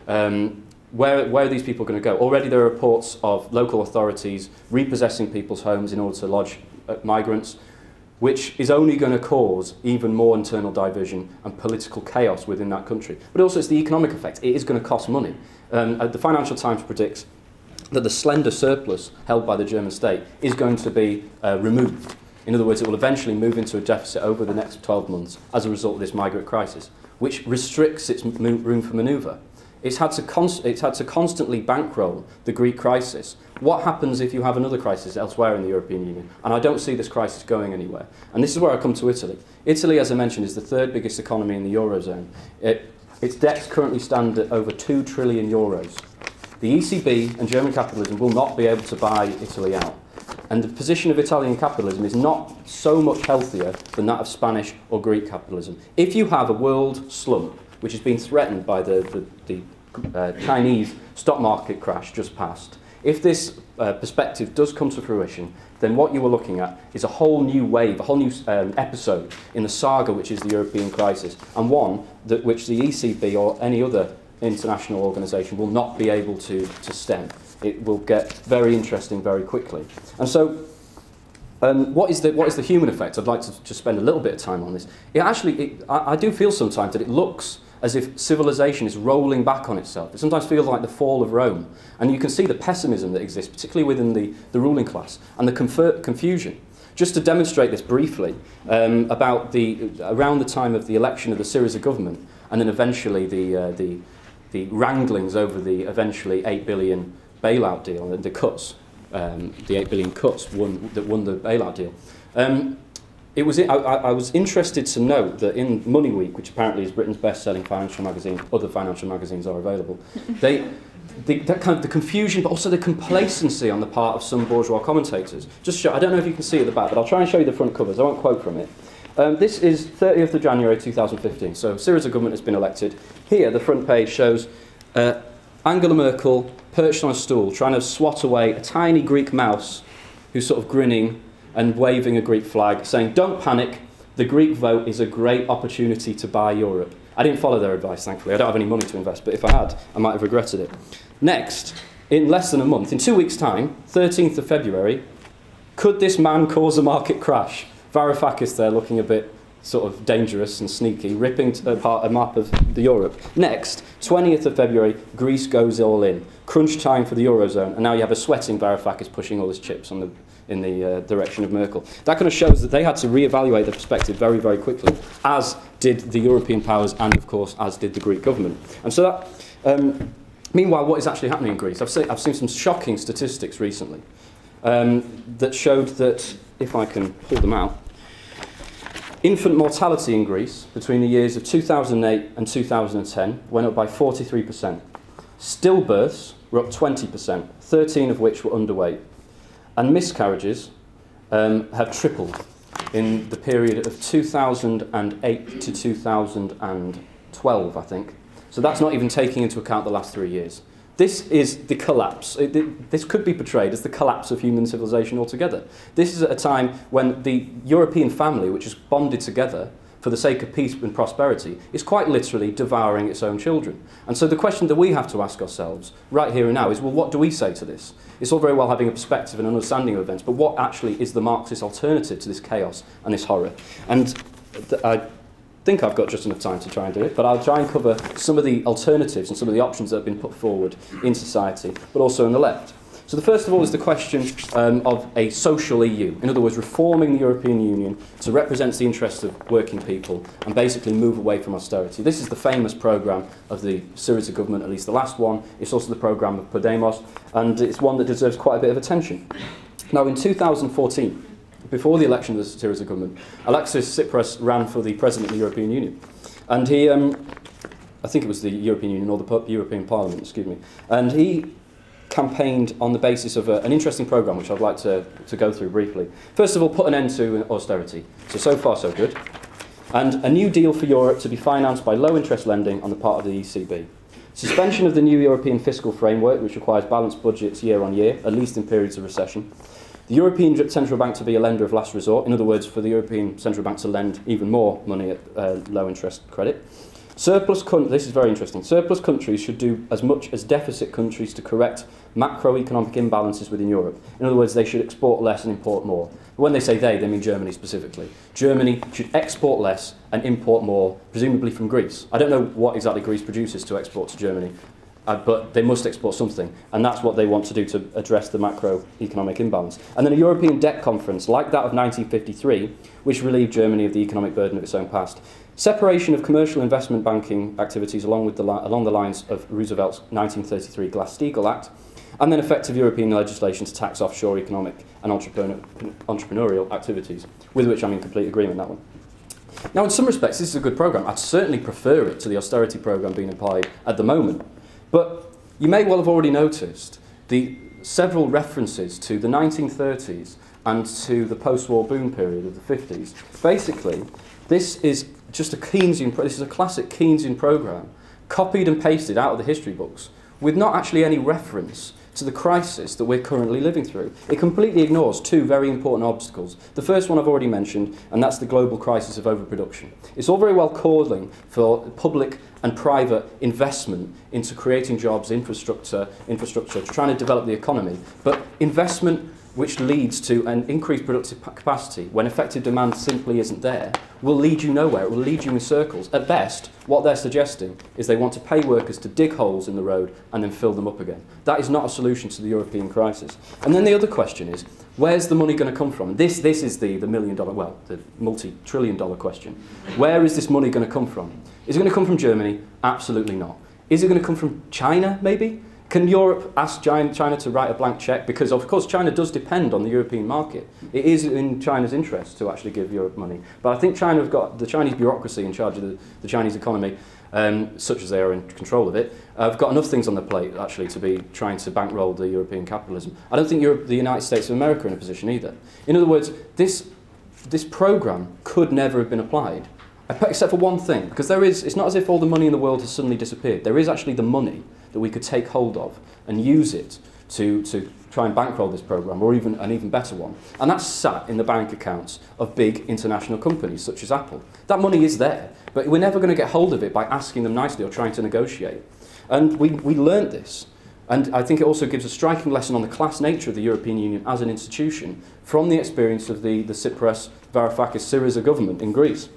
Um, where, where are these people going to go? Already there are reports of local authorities repossessing people's homes in order to lodge uh, migrants, which is only going to cause even more internal division and political chaos within that country. But also it's the economic effect. It is going to cost money. Um, uh, the Financial Times predicts that the slender surplus held by the German state is going to be uh, removed. In other words, it will eventually move into a deficit over the next 12 months as a result of this migrant crisis, which restricts its room for manoeuvre. It's had, to it's had to constantly bankroll the Greek crisis. What happens if you have another crisis elsewhere in the European Union? And I don't see this crisis going anywhere. And this is where I come to Italy. Italy, as I mentioned, is the third biggest economy in the Eurozone. It, its debts currently stand at over 2 trillion euros. The ECB and German capitalism will not be able to buy Italy out. And the position of Italian capitalism is not so much healthier than that of Spanish or Greek capitalism. If you have a world slump, which has been threatened by the, the, the uh, Chinese stock market crash just passed, if this uh, perspective does come to fruition, then what you are looking at is a whole new wave, a whole new um, episode in the saga which is the European crisis, and one that which the ECB or any other international organisation will not be able to, to stem. It will get very interesting very quickly. And so um, what, is the, what is the human effect? I'd like to just spend a little bit of time on this. It actually, it, I, I do feel sometimes that it looks as if civilization is rolling back on itself. It sometimes feels like the fall of Rome. And you can see the pessimism that exists, particularly within the, the ruling class, and the confusion. Just to demonstrate this briefly, um, about the, around the time of the election of the Syriza government, and then eventually the, uh, the, the wranglings over the eventually 8 billion bailout deal, and the cuts, um, the 8 billion cuts won, that won the bailout deal. Um, it was, I, I was interested to note that in Money Week, which apparently is Britain's best-selling financial magazine, other financial magazines are available, they, the, that kind of the confusion, but also the complacency on the part of some bourgeois commentators. Just show, I don't know if you can see at the back, but I'll try and show you the front covers. I won't quote from it. Um, this is 30th of January 2015, so Syriza government has been elected. Here, the front page shows uh, Angela Merkel perched on a stool, trying to swat away a tiny Greek mouse who's sort of grinning and waving a Greek flag, saying, Don't panic, the Greek vote is a great opportunity to buy Europe. I didn't follow their advice, thankfully. I don't have any money to invest, but if I had, I might have regretted it. Next, in less than a month, in two weeks' time, 13th of February, Could this man cause a market crash? Varoufakis there looking a bit sort of dangerous and sneaky, ripping apart uh, a map of the Europe. Next, 20th of February, Greece goes all in. Crunch time for the Eurozone, and now you have a sweating Varoufakis pushing all his chips on the, in the uh, direction of Merkel. That kind of shows that they had to re-evaluate their perspective very, very quickly, as did the European powers and, of course, as did the Greek government. And so that... Um, meanwhile, what is actually happening in Greece? I've seen, I've seen some shocking statistics recently um, that showed that, if I can pull them out, Infant mortality in Greece between the years of 2008 and 2010 went up by 43%. Stillbirths were up 20%, 13 of which were underweight. And miscarriages um, have tripled in the period of 2008 to 2012, I think. So that's not even taking into account the last three years. This is the collapse. It, it, this could be portrayed as the collapse of human civilization altogether. This is at a time when the European family, which is bonded together for the sake of peace and prosperity, is quite literally devouring its own children. And so the question that we have to ask ourselves right here and now is, well, what do we say to this? It's all very well having a perspective and an understanding of events, but what actually is the Marxist alternative to this chaos and this horror? And I think I've got just enough time to try and do it, but I'll try and cover some of the alternatives and some of the options that have been put forward in society, but also on the left. So the first of all is the question um, of a social EU. In other words, reforming the European Union to represent the interests of working people and basically move away from austerity. This is the famous programme of the Syriza government, at least the last one. It's also the programme of Podemos, and it's one that deserves quite a bit of attention. Now, in 2014, before the election of the Syriza government, Alexis Tsipras ran for the president of the European Union. And he, um, I think it was the European Union or the European Parliament, excuse me, and he campaigned on the basis of a, an interesting programme which I'd like to, to go through briefly. First of all, put an end to austerity. So, so far, so good. And a new deal for Europe to be financed by low interest lending on the part of the ECB. Suspension of the new European fiscal framework, which requires balanced budgets year on year, at least in periods of recession. The European Central Bank to be a lender of last resort, in other words, for the European Central Bank to lend even more money at uh, low interest credit. Surplus this is very interesting. Surplus countries should do as much as deficit countries to correct macroeconomic imbalances within Europe. In other words, they should export less and import more. When they say they, they mean Germany specifically. Germany should export less and import more, presumably from Greece. I don't know what exactly Greece produces to export to Germany, uh, but they must export something. And that's what they want to do to address the macroeconomic imbalance. And then a European debt conference, like that of 1953, which relieved Germany of the economic burden of its own past. Separation of commercial investment banking activities along, with the along the lines of Roosevelt's 1933 Glass-Steagall Act, and then effective European legislation to tax offshore economic and entrepreneur, entrepreneurial activities, with which I'm in complete agreement, that one. Now, in some respects, this is a good programme. I'd certainly prefer it to the austerity programme being applied at the moment. But you may well have already noticed the several references to the 1930s and to the post-war boom period of the 50s. Basically, this is just a Keynesian, this is a classic Keynesian program, copied and pasted out of the history books, with not actually any reference to the crisis that we're currently living through. It completely ignores two very important obstacles. The first one I've already mentioned, and that's the global crisis of overproduction. It's all very well calling for public and private investment into creating jobs, infrastructure, infrastructure, trying to develop the economy, but investment which leads to an increased productive capacity when effective demand simply isn't there, will lead you nowhere. It will lead you in circles. At best, what they're suggesting is they want to pay workers to dig holes in the road and then fill them up again. That is not a solution to the European crisis. And then the other question is, where's the money going to come from? This, this is the, the million dollar, well, the multi trillion dollar question. Where is this money going to come from? Is it going to come from Germany? Absolutely not. Is it going to come from China, maybe? Can Europe ask China to write a blank check? Because, of course, China does depend on the European market. It is in China's interest to actually give Europe money. But I think China have got the Chinese bureaucracy in charge of the, the Chinese economy, um, such as they are in control of it, have got enough things on their plate, actually, to be trying to bankroll the European capitalism. I don't think Europe, the United States of America are in a position either. In other words, this, this program could never have been applied except for one thing, because there is, it's not as if all the money in the world has suddenly disappeared. There is actually the money that we could take hold of and use it to, to try and bankroll this program, or even an even better one. And that's sat in the bank accounts of big international companies such as Apple. That money is there, but we're never going to get hold of it by asking them nicely or trying to negotiate. And we, we learned this And I think it also gives a striking lesson on the class nature of the European Union as an institution from the experience of the, the Tsipras Varoufakis Syriza government in Greece.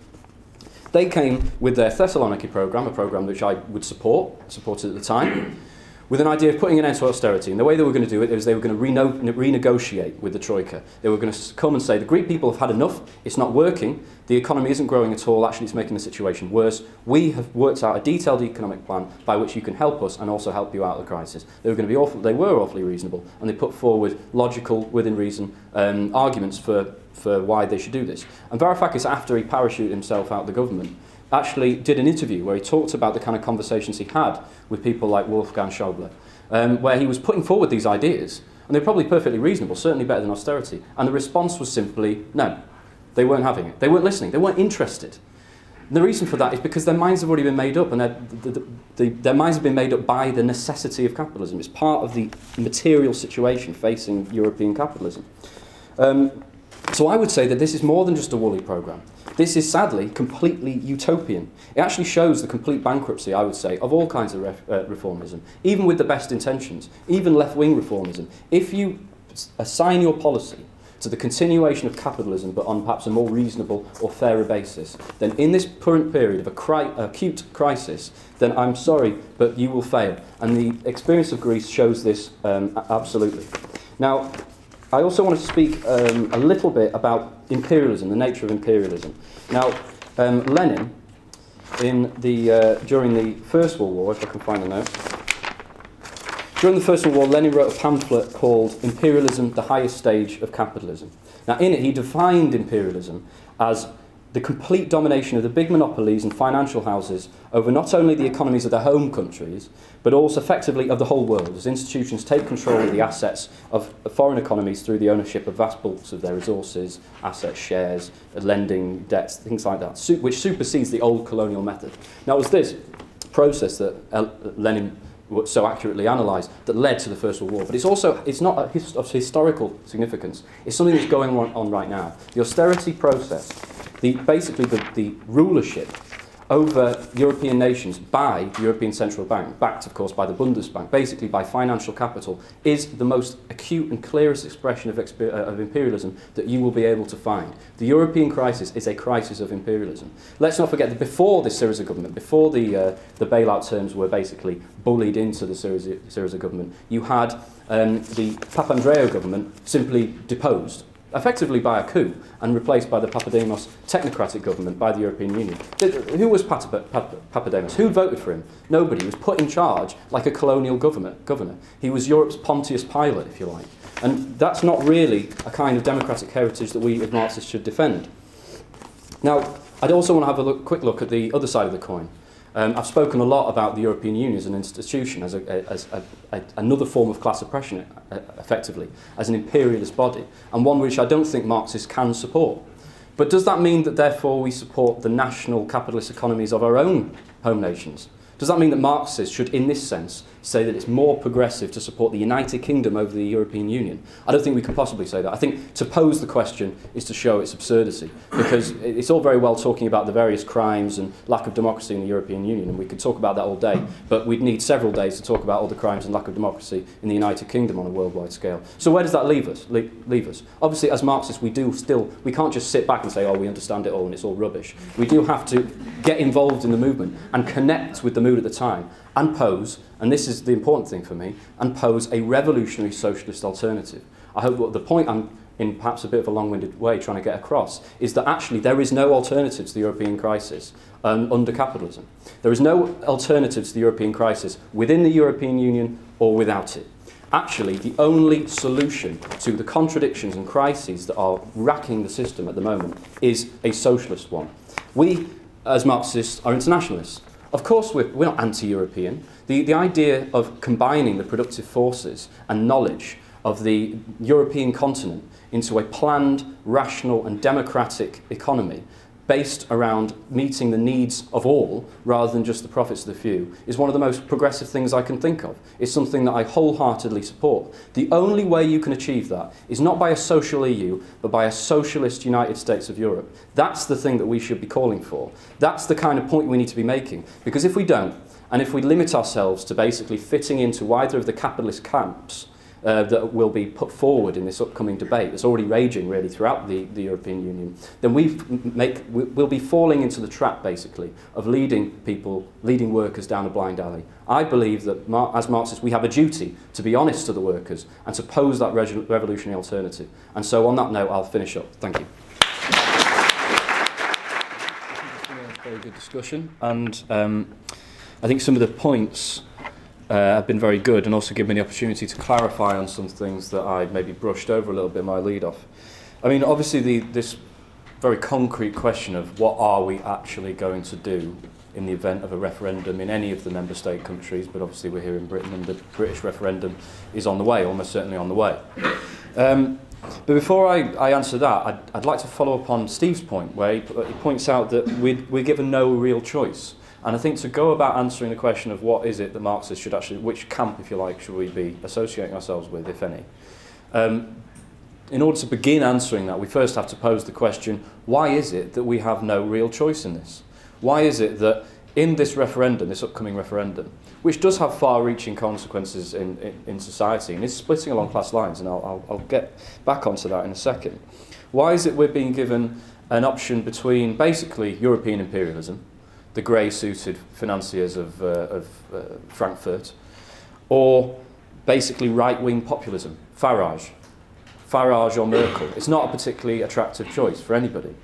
They came with their Thessaloniki programme, a programme which I would support, supported at the time, with an idea of putting an end to austerity. And the way they were going to do it was they were going to reno- renegotiate with the Troika. They were going to come and say, the Greek people have had enough, it's not working, the economy isn't growing at all, actually it's making the situation worse. We have worked out a detailed economic plan by which you can help us and also help you out of the crisis. They were going to be awful, they were awfully reasonable, and they put forward logical, within reason, um, arguments for, for why they should do this. And Varoufakis, after he parachuted himself out of the government, actually did an interview where he talked about the kind of conversations he had with people like Wolfgang Schäuble, um, where he was putting forward these ideas, and they're probably perfectly reasonable, certainly better than austerity. And the response was simply no. They weren't having it. They weren't listening. They weren't interested. And the reason for that is because their minds have already been made up, and the, the, the, their minds have been made up by the necessity of capitalism. It's part of the material situation facing European capitalism. Um, so I would say that this is more than just a woolly programme. This is sadly completely utopian. It actually shows the complete bankruptcy, I would say, of all kinds of ref, uh, reformism, even with the best intentions, even left wing reformism. If you assign your policy to the continuation of capitalism, but on perhaps a more reasonable or fairer basis, then in this current period of a cri- acute crisis, then I'm sorry, but you will fail. And the experience of Greece shows this um, absolutely. Now, I also want to speak um, a little bit about imperialism, the nature of imperialism. Now, um, Lenin, in the, uh, during the First World War, if I can find the note, during the First World War, Lenin wrote a pamphlet called Imperialism, the Highest Stage of Capitalism. Now, in it, he defined imperialism as the complete domination of the big monopolies and financial houses over not only the economies of their home countries, but also effectively of the whole world, as institutions take control of the assets of foreign economies through the ownership of vast bulks of their resources, assets, shares, lending, debts, things like that, which supersedes the old colonial method. Now, it was this process that uh, Lenin so accurately analysed that led to the First World War. But it's also it's not of historical significance. It's something that's going on, on right now. The austerity process the, basically the, the rulership over European nations by the European Central Bank, backed, of course, by the Bundesbank, basically by financial capital, is the most acute and clearest expression of, exper- uh, of imperialism that you will be able to find. The European crisis is a crisis of imperialism. Let's not forget that before the Syriza government, before the, uh, the bailout terms were basically bullied into the Syriza, Syriza government, you had um, the Papandreou government simply deposed effectively by a coup and replaced by the Papademos technocratic government by the European Union. Who was Papademos? Who voted for him? Nobody. He was put in charge like a colonial governor. He was Europe's Pontius Pilate, if you like. And that's not really a kind of democratic heritage that we as Marxists should defend. Now, I'd also want to have a look, quick look at the other side of the coin. Um, I've spoken a lot about the European Union as an institution, as, a, as a, a, another form of class oppression, uh, effectively, as an imperialist body, and one which I don't think Marxists can support. But does that mean that therefore we support the national capitalist economies of our own home nations? Does that mean that Marxists should, in this sense, say that it's more progressive to support the United Kingdom over the European Union? I don't think we can possibly say that. I think to pose the question is to show its absurdity, because it's all very well talking about the various crimes and lack of democracy in the European Union, and we could talk about that all day, but we'd need several days to talk about all the crimes and lack of democracy in the United Kingdom on a worldwide scale. So where does that leave us? Le- leave us? Obviously, as Marxists, we do still, we can't just sit back and say, oh, we understand it all and it's all rubbish. We do have to get involved in the movement and connect with the mood at the time and pose, and this is the important thing for me, and pose a revolutionary socialist alternative. I hope the point I'm in perhaps a bit of a long-winded way trying to get across is that actually there is no alternative to the European crisis um, under capitalism. There is no alternative to the European crisis within the European Union or without it. Actually, the only solution to the contradictions and crises that are racking the system at the moment is a socialist one. We, as Marxists, are internationalists. Of course, we're, we're not anti European. The, the idea of combining the productive forces and knowledge of the European continent into a planned, rational, and democratic economy based around meeting the needs of all rather than just the profits of the few is one of the most progressive things I can think of. It's something that I wholeheartedly support. The only way you can achieve that is not by a social EU, but by a socialist United States of Europe. That's the thing that we should be calling for. That's the kind of point we need to be making. Because if we don't, And if we limit ourselves to basically fitting into either of the capitalist camps uh, that will be put forward in this upcoming debate that's already raging really throughout the, the European Union, then we make, we'll be falling into the trap basically of leading people, leading workers down a blind alley. I believe that as Marxists we have a duty to be honest to the workers and to pose that revolutionary alternative. And so on that note I'll finish up. Thank you. Very good discussion and um, I think some of the points uh, have been very good and also given me the opportunity to clarify on some things that I maybe brushed over a little bit in my lead off. I mean, obviously, the, this very concrete question of what are we actually going to do in the event of a referendum in any of the member state countries, but obviously we're here in Britain and the British referendum is on the way, almost certainly on the way. Um, but before I, I answer that, I'd, I'd like to follow up on Steve's point, where he, he points out that we're, we're given no real choice. And I think to go about answering the question of what is it that Marxists should actually, which camp, if you like, should we be associating ourselves with, if any, um, in order to begin answering that, we first have to pose the question why is it that we have no real choice in this? Why is it that in this referendum, this upcoming referendum, which does have far reaching consequences in, in, in society and is splitting along class lines, and I'll, I'll, I'll get back onto that in a second, why is it we're being given an option between basically European imperialism? The grey suited financiers of, uh, of uh, Frankfurt, or basically right wing populism, Farage. Farage or Merkel. It's not a particularly attractive choice for anybody.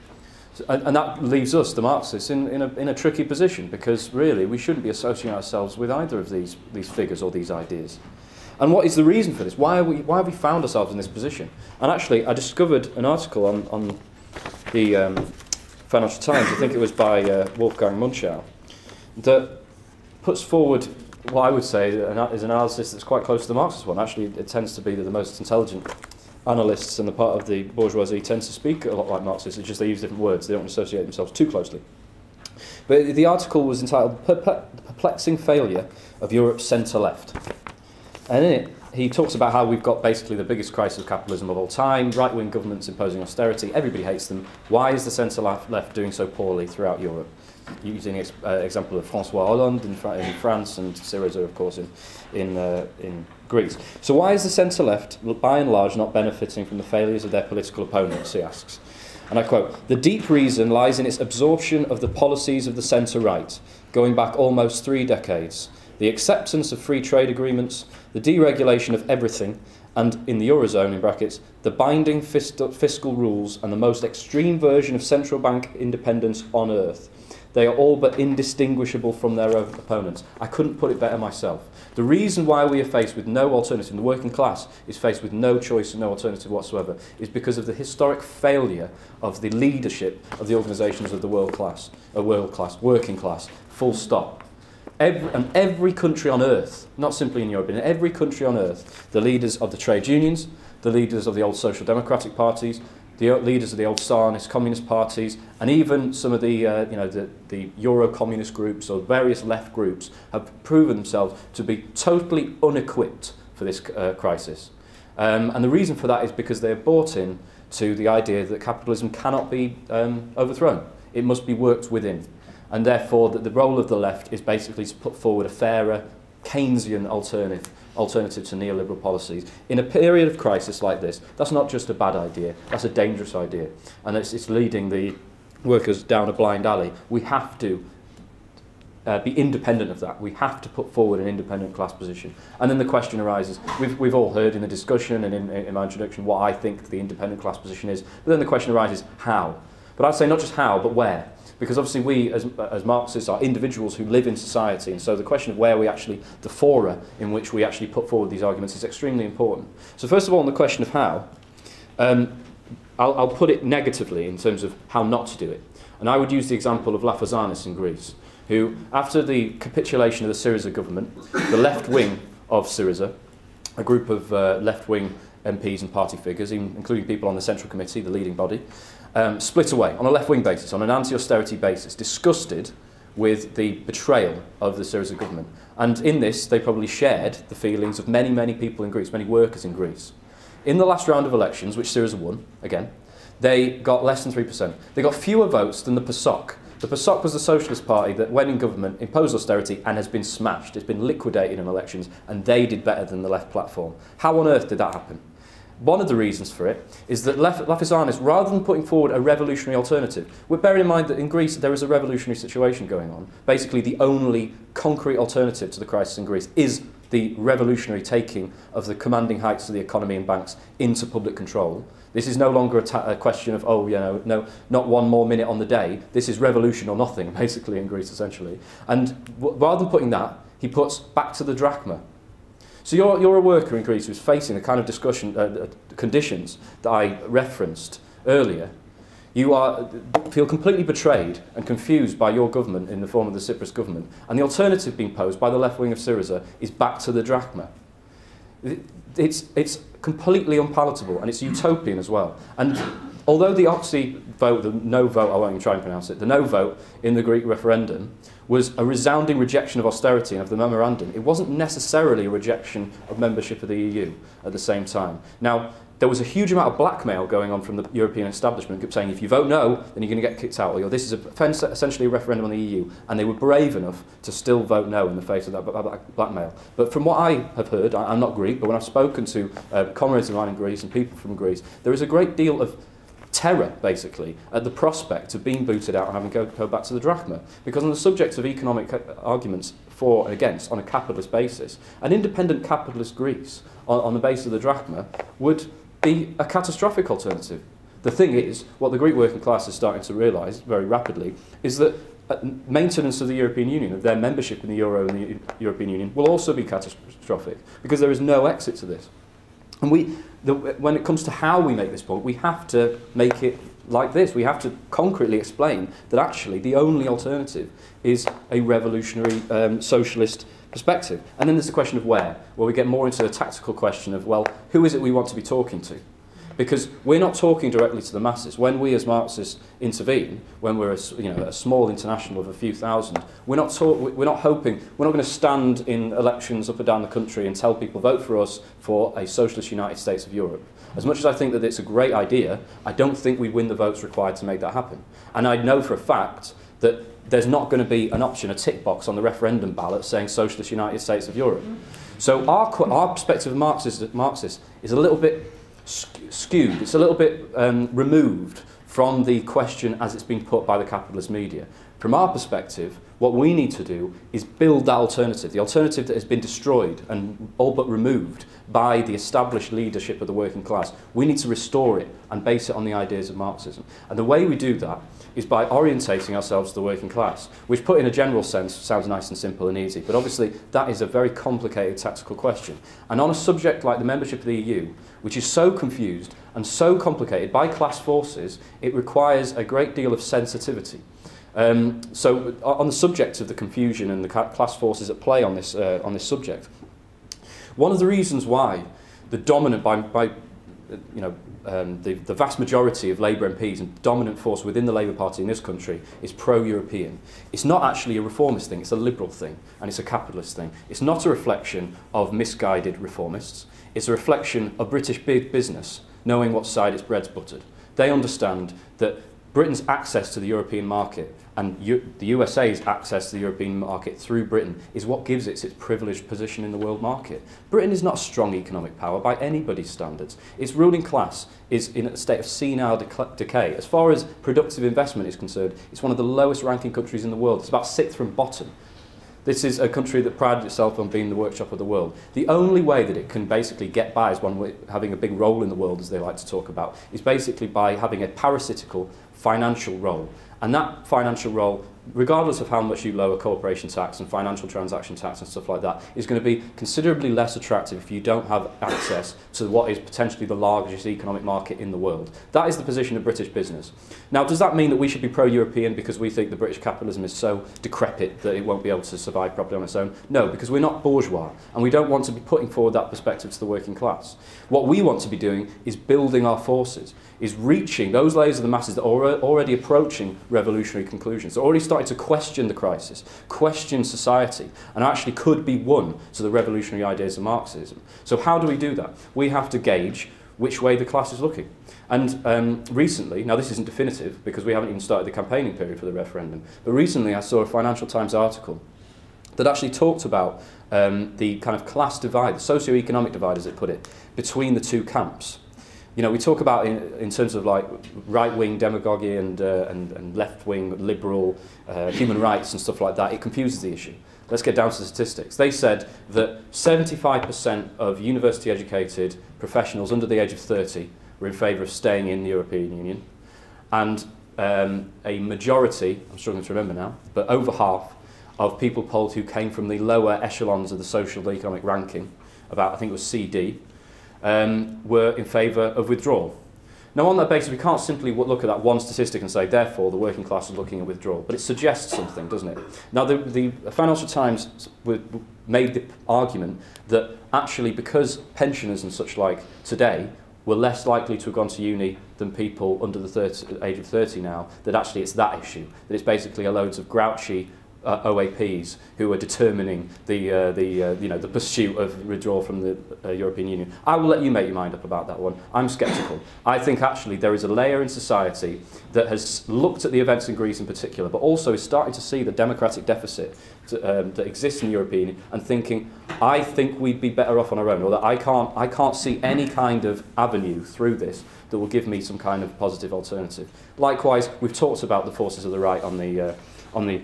And, and that leaves us, the Marxists, in, in, a, in a tricky position because really we shouldn't be associating ourselves with either of these, these figures or these ideas. And what is the reason for this? Why, are we, why have we found ourselves in this position? And actually, I discovered an article on, on the um, Financial Times, I think it was by uh, Wolfgang Munchau, that puts forward what I would say is an analysis that's quite close to the Marxist one. Actually, it tends to be that the most intelligent analysts and the part of the bourgeoisie tend to speak a lot like Marxists, it's just they use different words, they don't associate themselves too closely. But the article was entitled The Perplexing Failure of Europe's Centre Left. And in it, he talks about how we've got basically the biggest crisis of capitalism of all time, right wing governments imposing austerity, everybody hates them. Why is the centre left doing so poorly throughout Europe? Using the uh, example of Francois Hollande in, in France and Syriza, of course, in, in, uh, in Greece. So, why is the centre left, by and large, not benefiting from the failures of their political opponents? He asks. And I quote The deep reason lies in its absorption of the policies of the centre right, going back almost three decades the acceptance of free trade agreements, the deregulation of everything, and in the Eurozone, in brackets, the binding fiscal rules and the most extreme version of central bank independence on earth. They are all but indistinguishable from their opponents. I couldn't put it better myself. The reason why we are faced with no alternative, the working class is faced with no choice and no alternative whatsoever, is because of the historic failure of the leadership of the organisations of the world class, a world class, working class, full stop. Every, and every country on earth, not simply in Europe, in every country on earth, the leaders of the trade unions, the leaders of the old social democratic parties, the leaders of the old Stalinist communist parties, and even some of the, uh, you know, the, the Euro communist groups or various left groups have proven themselves to be totally unequipped for this uh, crisis. Um, and the reason for that is because they have bought in to the idea that capitalism cannot be um, overthrown. It must be worked within and therefore that the role of the left is basically to put forward a fairer Keynesian alternative, alternative to neoliberal policies. In a period of crisis like this, that's not just a bad idea, that's a dangerous idea. And it's, it's leading the workers down a blind alley. We have to uh, be independent of that. We have to put forward an independent class position. And then the question arises, we've, we've all heard in the discussion and in, in my introduction what I think the independent class position is, but then the question arises, how? But I'd say not just how, but where. Because obviously we, as, as Marxists, are individuals who live in society, and so the question of where we actually, the fora in which we actually put forward these arguments is extremely important. So first of all, on the question of how, um, I'll, I'll put it negatively in terms of how not to do it. And I would use the example of Lafazanis in Greece, who, after the capitulation of the Syriza government, the left wing of Syriza, a group of uh, left wing MPs and party figures, including people on the Central Committee, the leading body, um, split away on a left wing basis, on an anti austerity basis, disgusted with the betrayal of the Syriza government. And in this, they probably shared the feelings of many, many people in Greece, many workers in Greece. In the last round of elections, which Syriza won, again, they got less than 3%. They got fewer votes than the PASOK, The PASOK was the Socialist Party that, when in government, imposed austerity and has been smashed. It's been liquidated in elections, and they did better than the left platform. How on earth did that happen? One of the reasons for it is that Lafazanis, rather than putting forward a revolutionary alternative, we're bearing in mind that in Greece there is a revolutionary situation going on. Basically, the only concrete alternative to the crisis in Greece is the revolutionary taking of the commanding heights of the economy and banks into public control. This is no longer a, a question of, oh, you know, no, not one more minute on the day. This is revolution or nothing, basically, in Greece, essentially. And rather than putting that, he puts back to the drachma. So you're, you're a worker in Greece who's facing the kind of discussion, uh, conditions that I referenced earlier. You are, feel completely betrayed and confused by your government in the form of the Tsipras government. And the alternative being posed by the left wing of Syriza is back to the drachma. It's, it's completely unpalatable and it's utopian as well. And although the Oxi vote, the no vote, I won't even try and pronounce it, the no vote in the Greek referendum was a resounding rejection of austerity and of the memorandum. It wasn't necessarily a rejection of membership of the EU at the same time. Now, there was a huge amount of blackmail going on from the European establishment, saying if you vote no, then you're going to get kicked out, or this is a, essentially a referendum on the EU. And they were brave enough to still vote no in the face of that blackmail. But from what I have heard, I'm not Greek, but when I've spoken to uh, comrades of mine in Greece and people from Greece, there is a great deal of terror, basically, at the prospect of being booted out and having to go, go back to the drachma. Because on the subject of economic uh, arguments for and against on a capitalist basis, an independent capitalist Greece on, on the basis of the drachma would be a catastrophic alternative. The thing is, what the Greek working class is starting to realise very rapidly is that uh, maintenance of the European Union, of their membership in the Euro and the European Union, will also be catastrophic because there is no exit to this. And we, the, when it comes to how we make this point, we have to make it like this. We have to concretely explain that actually the only alternative is a revolutionary um, socialist perspective. And then there's the question of where, where we get more into the tactical question of, well, who is it we want to be talking to? Because we're not talking directly to the masses. When we as Marxists intervene, when we're a, you know, a small international of a few thousand, we're not, talk, we're not hoping, we're not going to stand in elections up and down the country and tell people vote for us for a socialist United States of Europe. As much as I think that it's a great idea, I don't think we win the votes required to make that happen. And I know for a fact that there's not going to be an option, a tick box on the referendum ballot saying Socialist United States of Europe. So our, our perspective of Marxist, Marxist is a little bit skewed, it's a little bit um, removed from the question as it's been put by the capitalist media. From our perspective, what we need to do is build that alternative, the alternative that has been destroyed and all but removed by the established leadership of the working class. We need to restore it and base it on the ideas of Marxism. And the way we do that is by orientating ourselves to the working class, which put in a general sense sounds nice and simple and easy, but obviously that is a very complicated tactical question. And on a subject like the membership of the EU, which is so confused and so complicated by class forces, it requires a great deal of sensitivity. Um, so on the subject of the confusion and the class forces at play on this, uh, on this subject, one of the reasons why the dominant, by, by you know, um, the, the vast majority of Labour MPs and dominant force within the Labour Party in this country is pro-European. It's not actually a reformist thing, it's a liberal thing, and it's a capitalist thing. It's not a reflection of misguided reformists. It's a reflection of British big business knowing what side its bread's buttered. They understand that Britain's access to the European market and U the USA's access to the European market through Britain is what gives it its privileged position in the world market. Britain is not a strong economic power by anybody's standards. Its ruling class is in a state of senile decay. As far as productive investment is concerned, it's one of the lowest ranking countries in the world. It's about sixth from bottom. This is a country that prides itself on being the workshop of the world. The only way that it can basically get by as one way, having a big role in the world, as they like to talk about, is basically by having a parasitical financial role. And that financial role regardless of how much you lower corporation tax and financial transaction tax and stuff like that, is going to be considerably less attractive if you don't have access to what is potentially the largest economic market in the world. That is the position of British business. Now, does that mean that we should be pro-European because we think the British capitalism is so decrepit that it won't be able to survive properly on its own? No, because we're not bourgeois, and we don't want to be putting forward that perspective to the working class. What we want to be doing is building our forces, is reaching those layers of the masses that are already approaching revolutionary conclusions, They're already started to question the crisis, question society, and actually could be won to the revolutionary ideas of Marxism. So how do we do that? We have to gauge which way the class is looking. And um, recently, now this isn't definitive because we haven't even started the campaigning period for the referendum, but recently I saw a Financial Times article that actually talked about um, the kind of class divide, the socio-economic divide as it put it, between the two camps. You know, we talk about in, in terms of like right-wing demagogy and, uh, and, and left-wing liberal uh, human rights and stuff like that. It confuses the issue. Let's get down to the statistics. They said that 75% of university-educated professionals under the age of 30 were in favour of staying in the European Union. And um, a majority, I'm struggling to remember now, but over half of people polled who came from the lower echelons of the social economic ranking, about I think it was CD, um, were in favour of withdrawal. Now, on that basis, we can't simply look at that one statistic and say, therefore, the working class is looking at withdrawal. But it suggests something, doesn't it? Now, the, the Financial Times made the argument that actually, because pensioners and such like today were less likely to have gone to uni than people under the 30, age of 30 now, that actually it's that issue. That it's basically a loads of grouchy uh, OAPs who are determining the, uh, the, uh, you know, the pursuit of withdrawal from the uh, European Union. I will let you make your mind up about that one. I'm sceptical. I think actually there is a layer in society that has looked at the events in Greece in particular, but also is starting to see the democratic deficit to, um, that exists in the European Union and thinking, I think we'd be better off on our own, or that I can't, I can't see any kind of avenue through this that will give me some kind of positive alternative. Likewise, we've talked about the forces of the right on the, uh, on the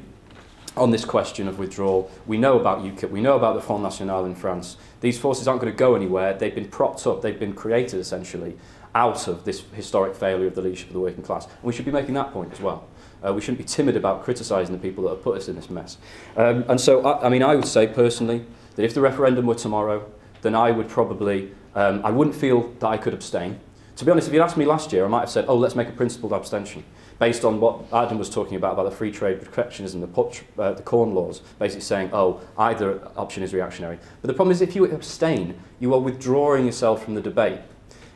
on this question of withdrawal. We know about UKIP, we know about the Front National in France. These forces aren't going to go anywhere. They've been propped up, they've been created essentially out of this historic failure of the leadership of the working class. And we should be making that point as well. Uh, we shouldn't be timid about criticising the people that have put us in this mess. Um, and so, I, I mean, I would say personally that if the referendum were tomorrow, then I would probably, um, I wouldn't feel that I could abstain. To be honest, if you'd asked me last year, I might have said, oh, let's make a principled abstention based on what Adam was talking about, about the free trade protectionism, the, uh, the corn laws, basically saying, oh, either option is reactionary. But the problem is if you abstain, you are withdrawing yourself from the debate.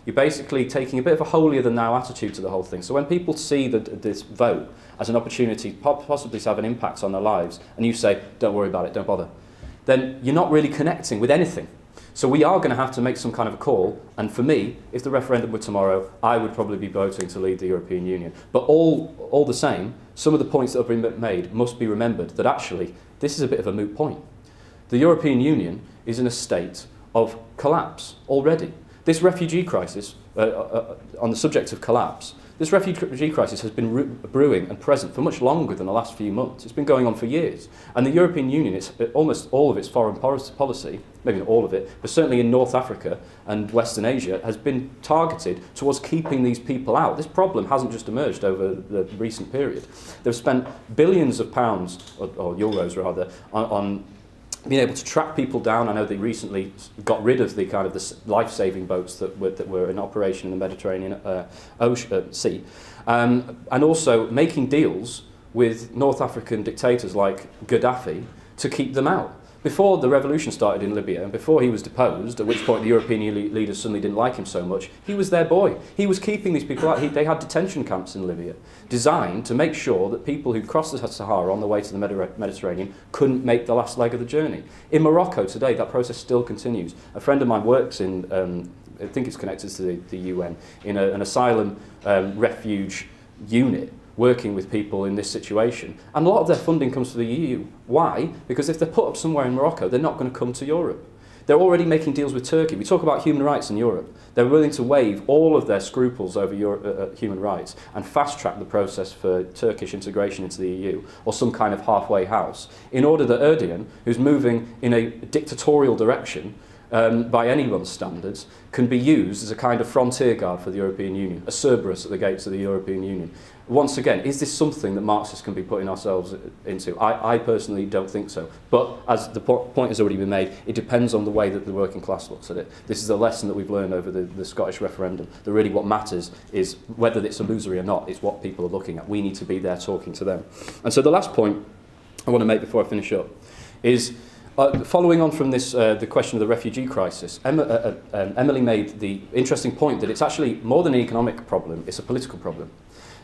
You're basically taking a bit of a holier-than-thou attitude to the whole thing. So when people see the, this vote as an opportunity possibly to have an impact on their lives, and you say, don't worry about it, don't bother, then you're not really connecting with anything. So we are going to have to make some kind of a call. And for me, if the referendum were tomorrow, I would probably be voting to leave the European Union. But all, all the same, some of the points that have been made must be remembered that actually this is a bit of a moot point. The European Union is in a state of collapse already. This refugee crisis, uh, uh, uh on the subject of collapse, this refugee crisis has been brewing and present for much longer than the last few months. It's been going on for years. And the European Union, it's, uh, almost all of its foreign policy, maybe not all of it, but certainly in North Africa and Western Asia, has been targeted towards keeping these people out. This problem hasn't just emerged over the recent period. They've spent billions of pounds, or, or euros rather, on, on being able to track people down. I know they recently got rid of the kind of the life-saving boats that were, that were in operation in the Mediterranean uh, ocean, uh, Sea, um, and also making deals with North African dictators like Gaddafi to keep them out. Before the revolution started in Libya, and before he was deposed, at which point the European leaders suddenly didn't like him so much, he was their boy. He was keeping these people out. He, they had detention camps in Libya designed to make sure that people who crossed the Sahara on the way to the Mediterranean couldn't make the last leg of the journey. In Morocco today, that process still continues. A friend of mine works in, um, I think it's connected to the, the UN, in a, an asylum um, refuge unit working with people in this situation. And a lot of their funding comes from the EU. Why? Because if they're put up somewhere in Morocco, they're not going to come to Europe. They're already making deals with Turkey. We talk about human rights in Europe. They're willing to waive all of their scruples over Euro uh, uh, human rights and fast track the process for Turkish integration into the EU or some kind of halfway house in order that Erdogan, who's moving in a dictatorial direction, um, by anyone's standards, can be used as a kind of frontier guard for the European Union, a Cerberus at the gates of the European Union. Once again, is this something that Marxists can be putting ourselves into? I, I personally don't think so. But as the po point has already been made, it depends on the way that the working class looks at it. This is a lesson that we've learned over the, the Scottish referendum. That really what matters is whether it's illusory or not, it's what people are looking at. We need to be there talking to them. And so the last point I want to make before I finish up is uh, following on from this, uh, the question of the refugee crisis, Emma, uh, uh, um, Emily made the interesting point that it's actually more than an economic problem, it's a political problem.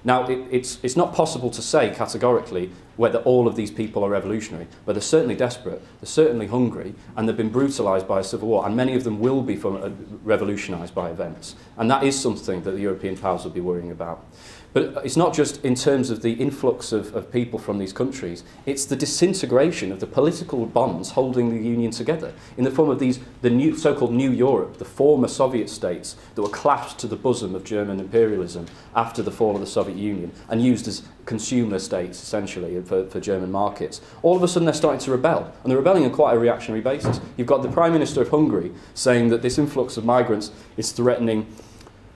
Now, it, it's, it's not possible to say categorically whether all of these people are revolutionary, but they're certainly desperate, they're certainly hungry, and they've been brutalised by a civil war, and many of them will be uh, revolutionised by events. And that is something that the European powers will be worrying about. But it's not just in terms of the influx of, of people from these countries, it's the disintegration of the political bonds holding the Union together in the form of these, the new, so-called New Europe, the former Soviet states that were clasped to the bosom of German imperialism after the fall of the Soviet Union and used as consumer states, essentially, for, for German markets. All of a sudden, they're starting to rebel, and they're rebelling on quite a reactionary basis. You've got the Prime Minister of Hungary saying that this influx of migrants is threatening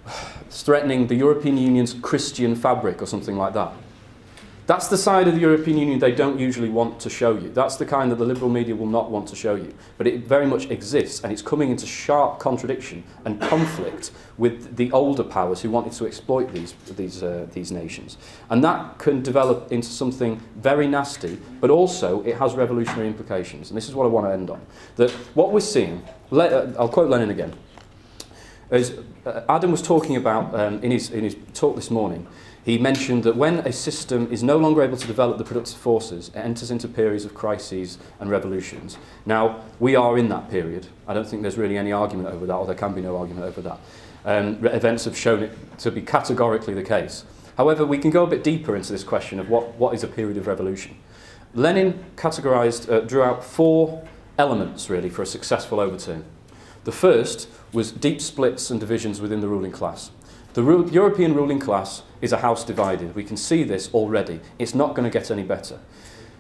threatening the European Union's Christian fabric or something like that. That's the side of the European Union they don't usually want to show you. That's the kind that the liberal media will not want to show you. But it very much exists, and it's coming into sharp contradiction and conflict with the older powers who wanted to exploit these, these, uh, these nations. And that can develop into something very nasty, but also it has revolutionary implications. And this is what I want to end on. That what we're seeing, uh, I'll quote Lenin again. As uh, Adam was talking about um, in, his, in his talk this morning, he mentioned that when a system is no longer able to develop the productive forces, it enters into periods of crises and revolutions. Now, we are in that period. I don't think there's really any argument over that, or there can be no argument over that. Um, events have shown it to be categorically the case. However, we can go a bit deeper into this question of what, what is a period of revolution. Lenin categorized, uh, drew out four elements, really, for a successful overturn. The first was deep splits and divisions within the ruling class. The ru European ruling class is a house divided. We can see this already. It's not going to get any better.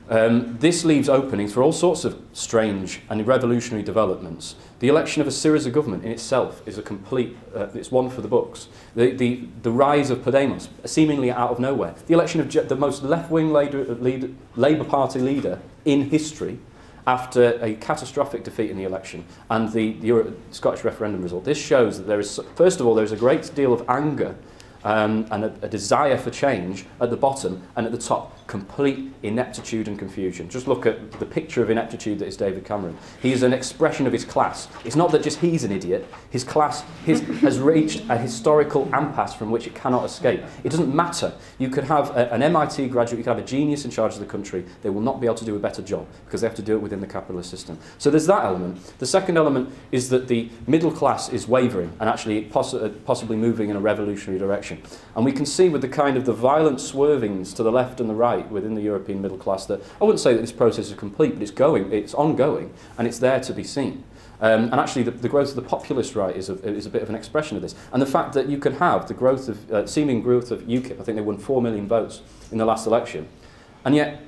Um, this leaves openings for all sorts of strange and revolutionary developments. The election of a Syriza government in itself is a complete, uh, it's one for the books. The, the, the rise of Podemos, seemingly out of nowhere. The election of the most left-wing Labour Party leader in history, after a catastrophic defeat in the election and the, the Euro Scottish referendum result. This shows that there is, first of all, there is a great deal of anger um, and a, a desire for change at the bottom and at the top complete ineptitude and confusion. Just look at the picture of ineptitude that is David Cameron. He is an expression of his class. It's not that just he's an idiot. His class his, has reached a historical impasse from which it cannot escape. It doesn't matter. You could have a, an MIT graduate, you could have a genius in charge of the country. They will not be able to do a better job because they have to do it within the capitalist system. So there's that element. The second element is that the middle class is wavering and actually poss uh, possibly moving in a revolutionary direction. And we can see with the kind of the violent swervings to the left and the right right within the European middle class that I wouldn't say that this process is complete, but it's going, it's ongoing, and it's there to be seen. Um, and actually, the, the growth of the populist right is a, is a bit of an expression of this. And the fact that you can have the growth of, uh, seeming growth of UKIP, I think they won 4 million votes in the last election. And yet,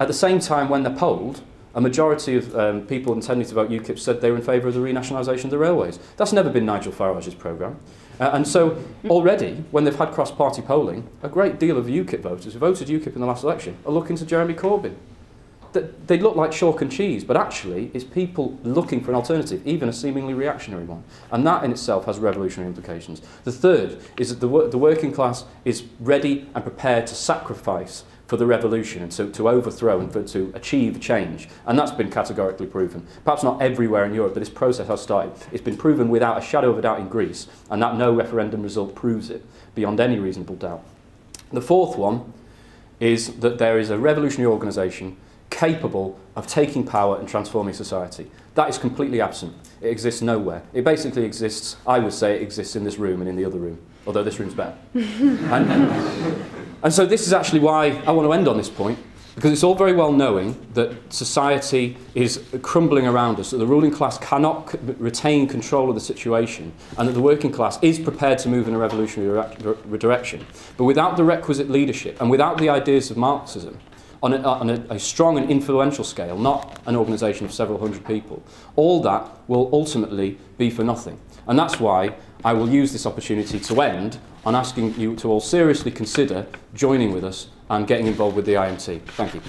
at the same time, when they're polled, a majority of um, people intending to vote UKIP said they were in favour of the renationalisation of the railways. That's never been Nigel Farage's programme. Uh, and so already, when they've had cross-party polling, a great deal of UKIP voters who voted UKIP in the last election are looking to Jeremy Corbyn. They look like chalk and cheese, but actually it's people looking for an alternative, even a seemingly reactionary one. And that in itself has revolutionary implications. The third is that the, the working class is ready and prepared to sacrifice for the revolution and to, to overthrow and for, to achieve change. And that's been categorically proven. Perhaps not everywhere in Europe, but this process has started. It's been proven without a shadow of a doubt in Greece, and that no referendum result proves it beyond any reasonable doubt. The fourth one is that there is a revolutionary organisation capable of taking power and transforming society. That is completely absent. It exists nowhere. It basically exists, I would say, it exists in this room and in the other room, although this room's better. and, and so this is actually why I want to end on this point, because it's all very well knowing that society is crumbling around us, that the ruling class cannot retain control of the situation, and that the working class is prepared to move in a revolutionary direction. But without the requisite leadership and without the ideas of Marxism, on, a, on a, a strong and influential scale, not an organisation of several hundred people, all that will ultimately be for nothing. And that's why I will use this opportunity to end on asking you to all seriously consider joining with us and getting involved with the IMT. Thank you.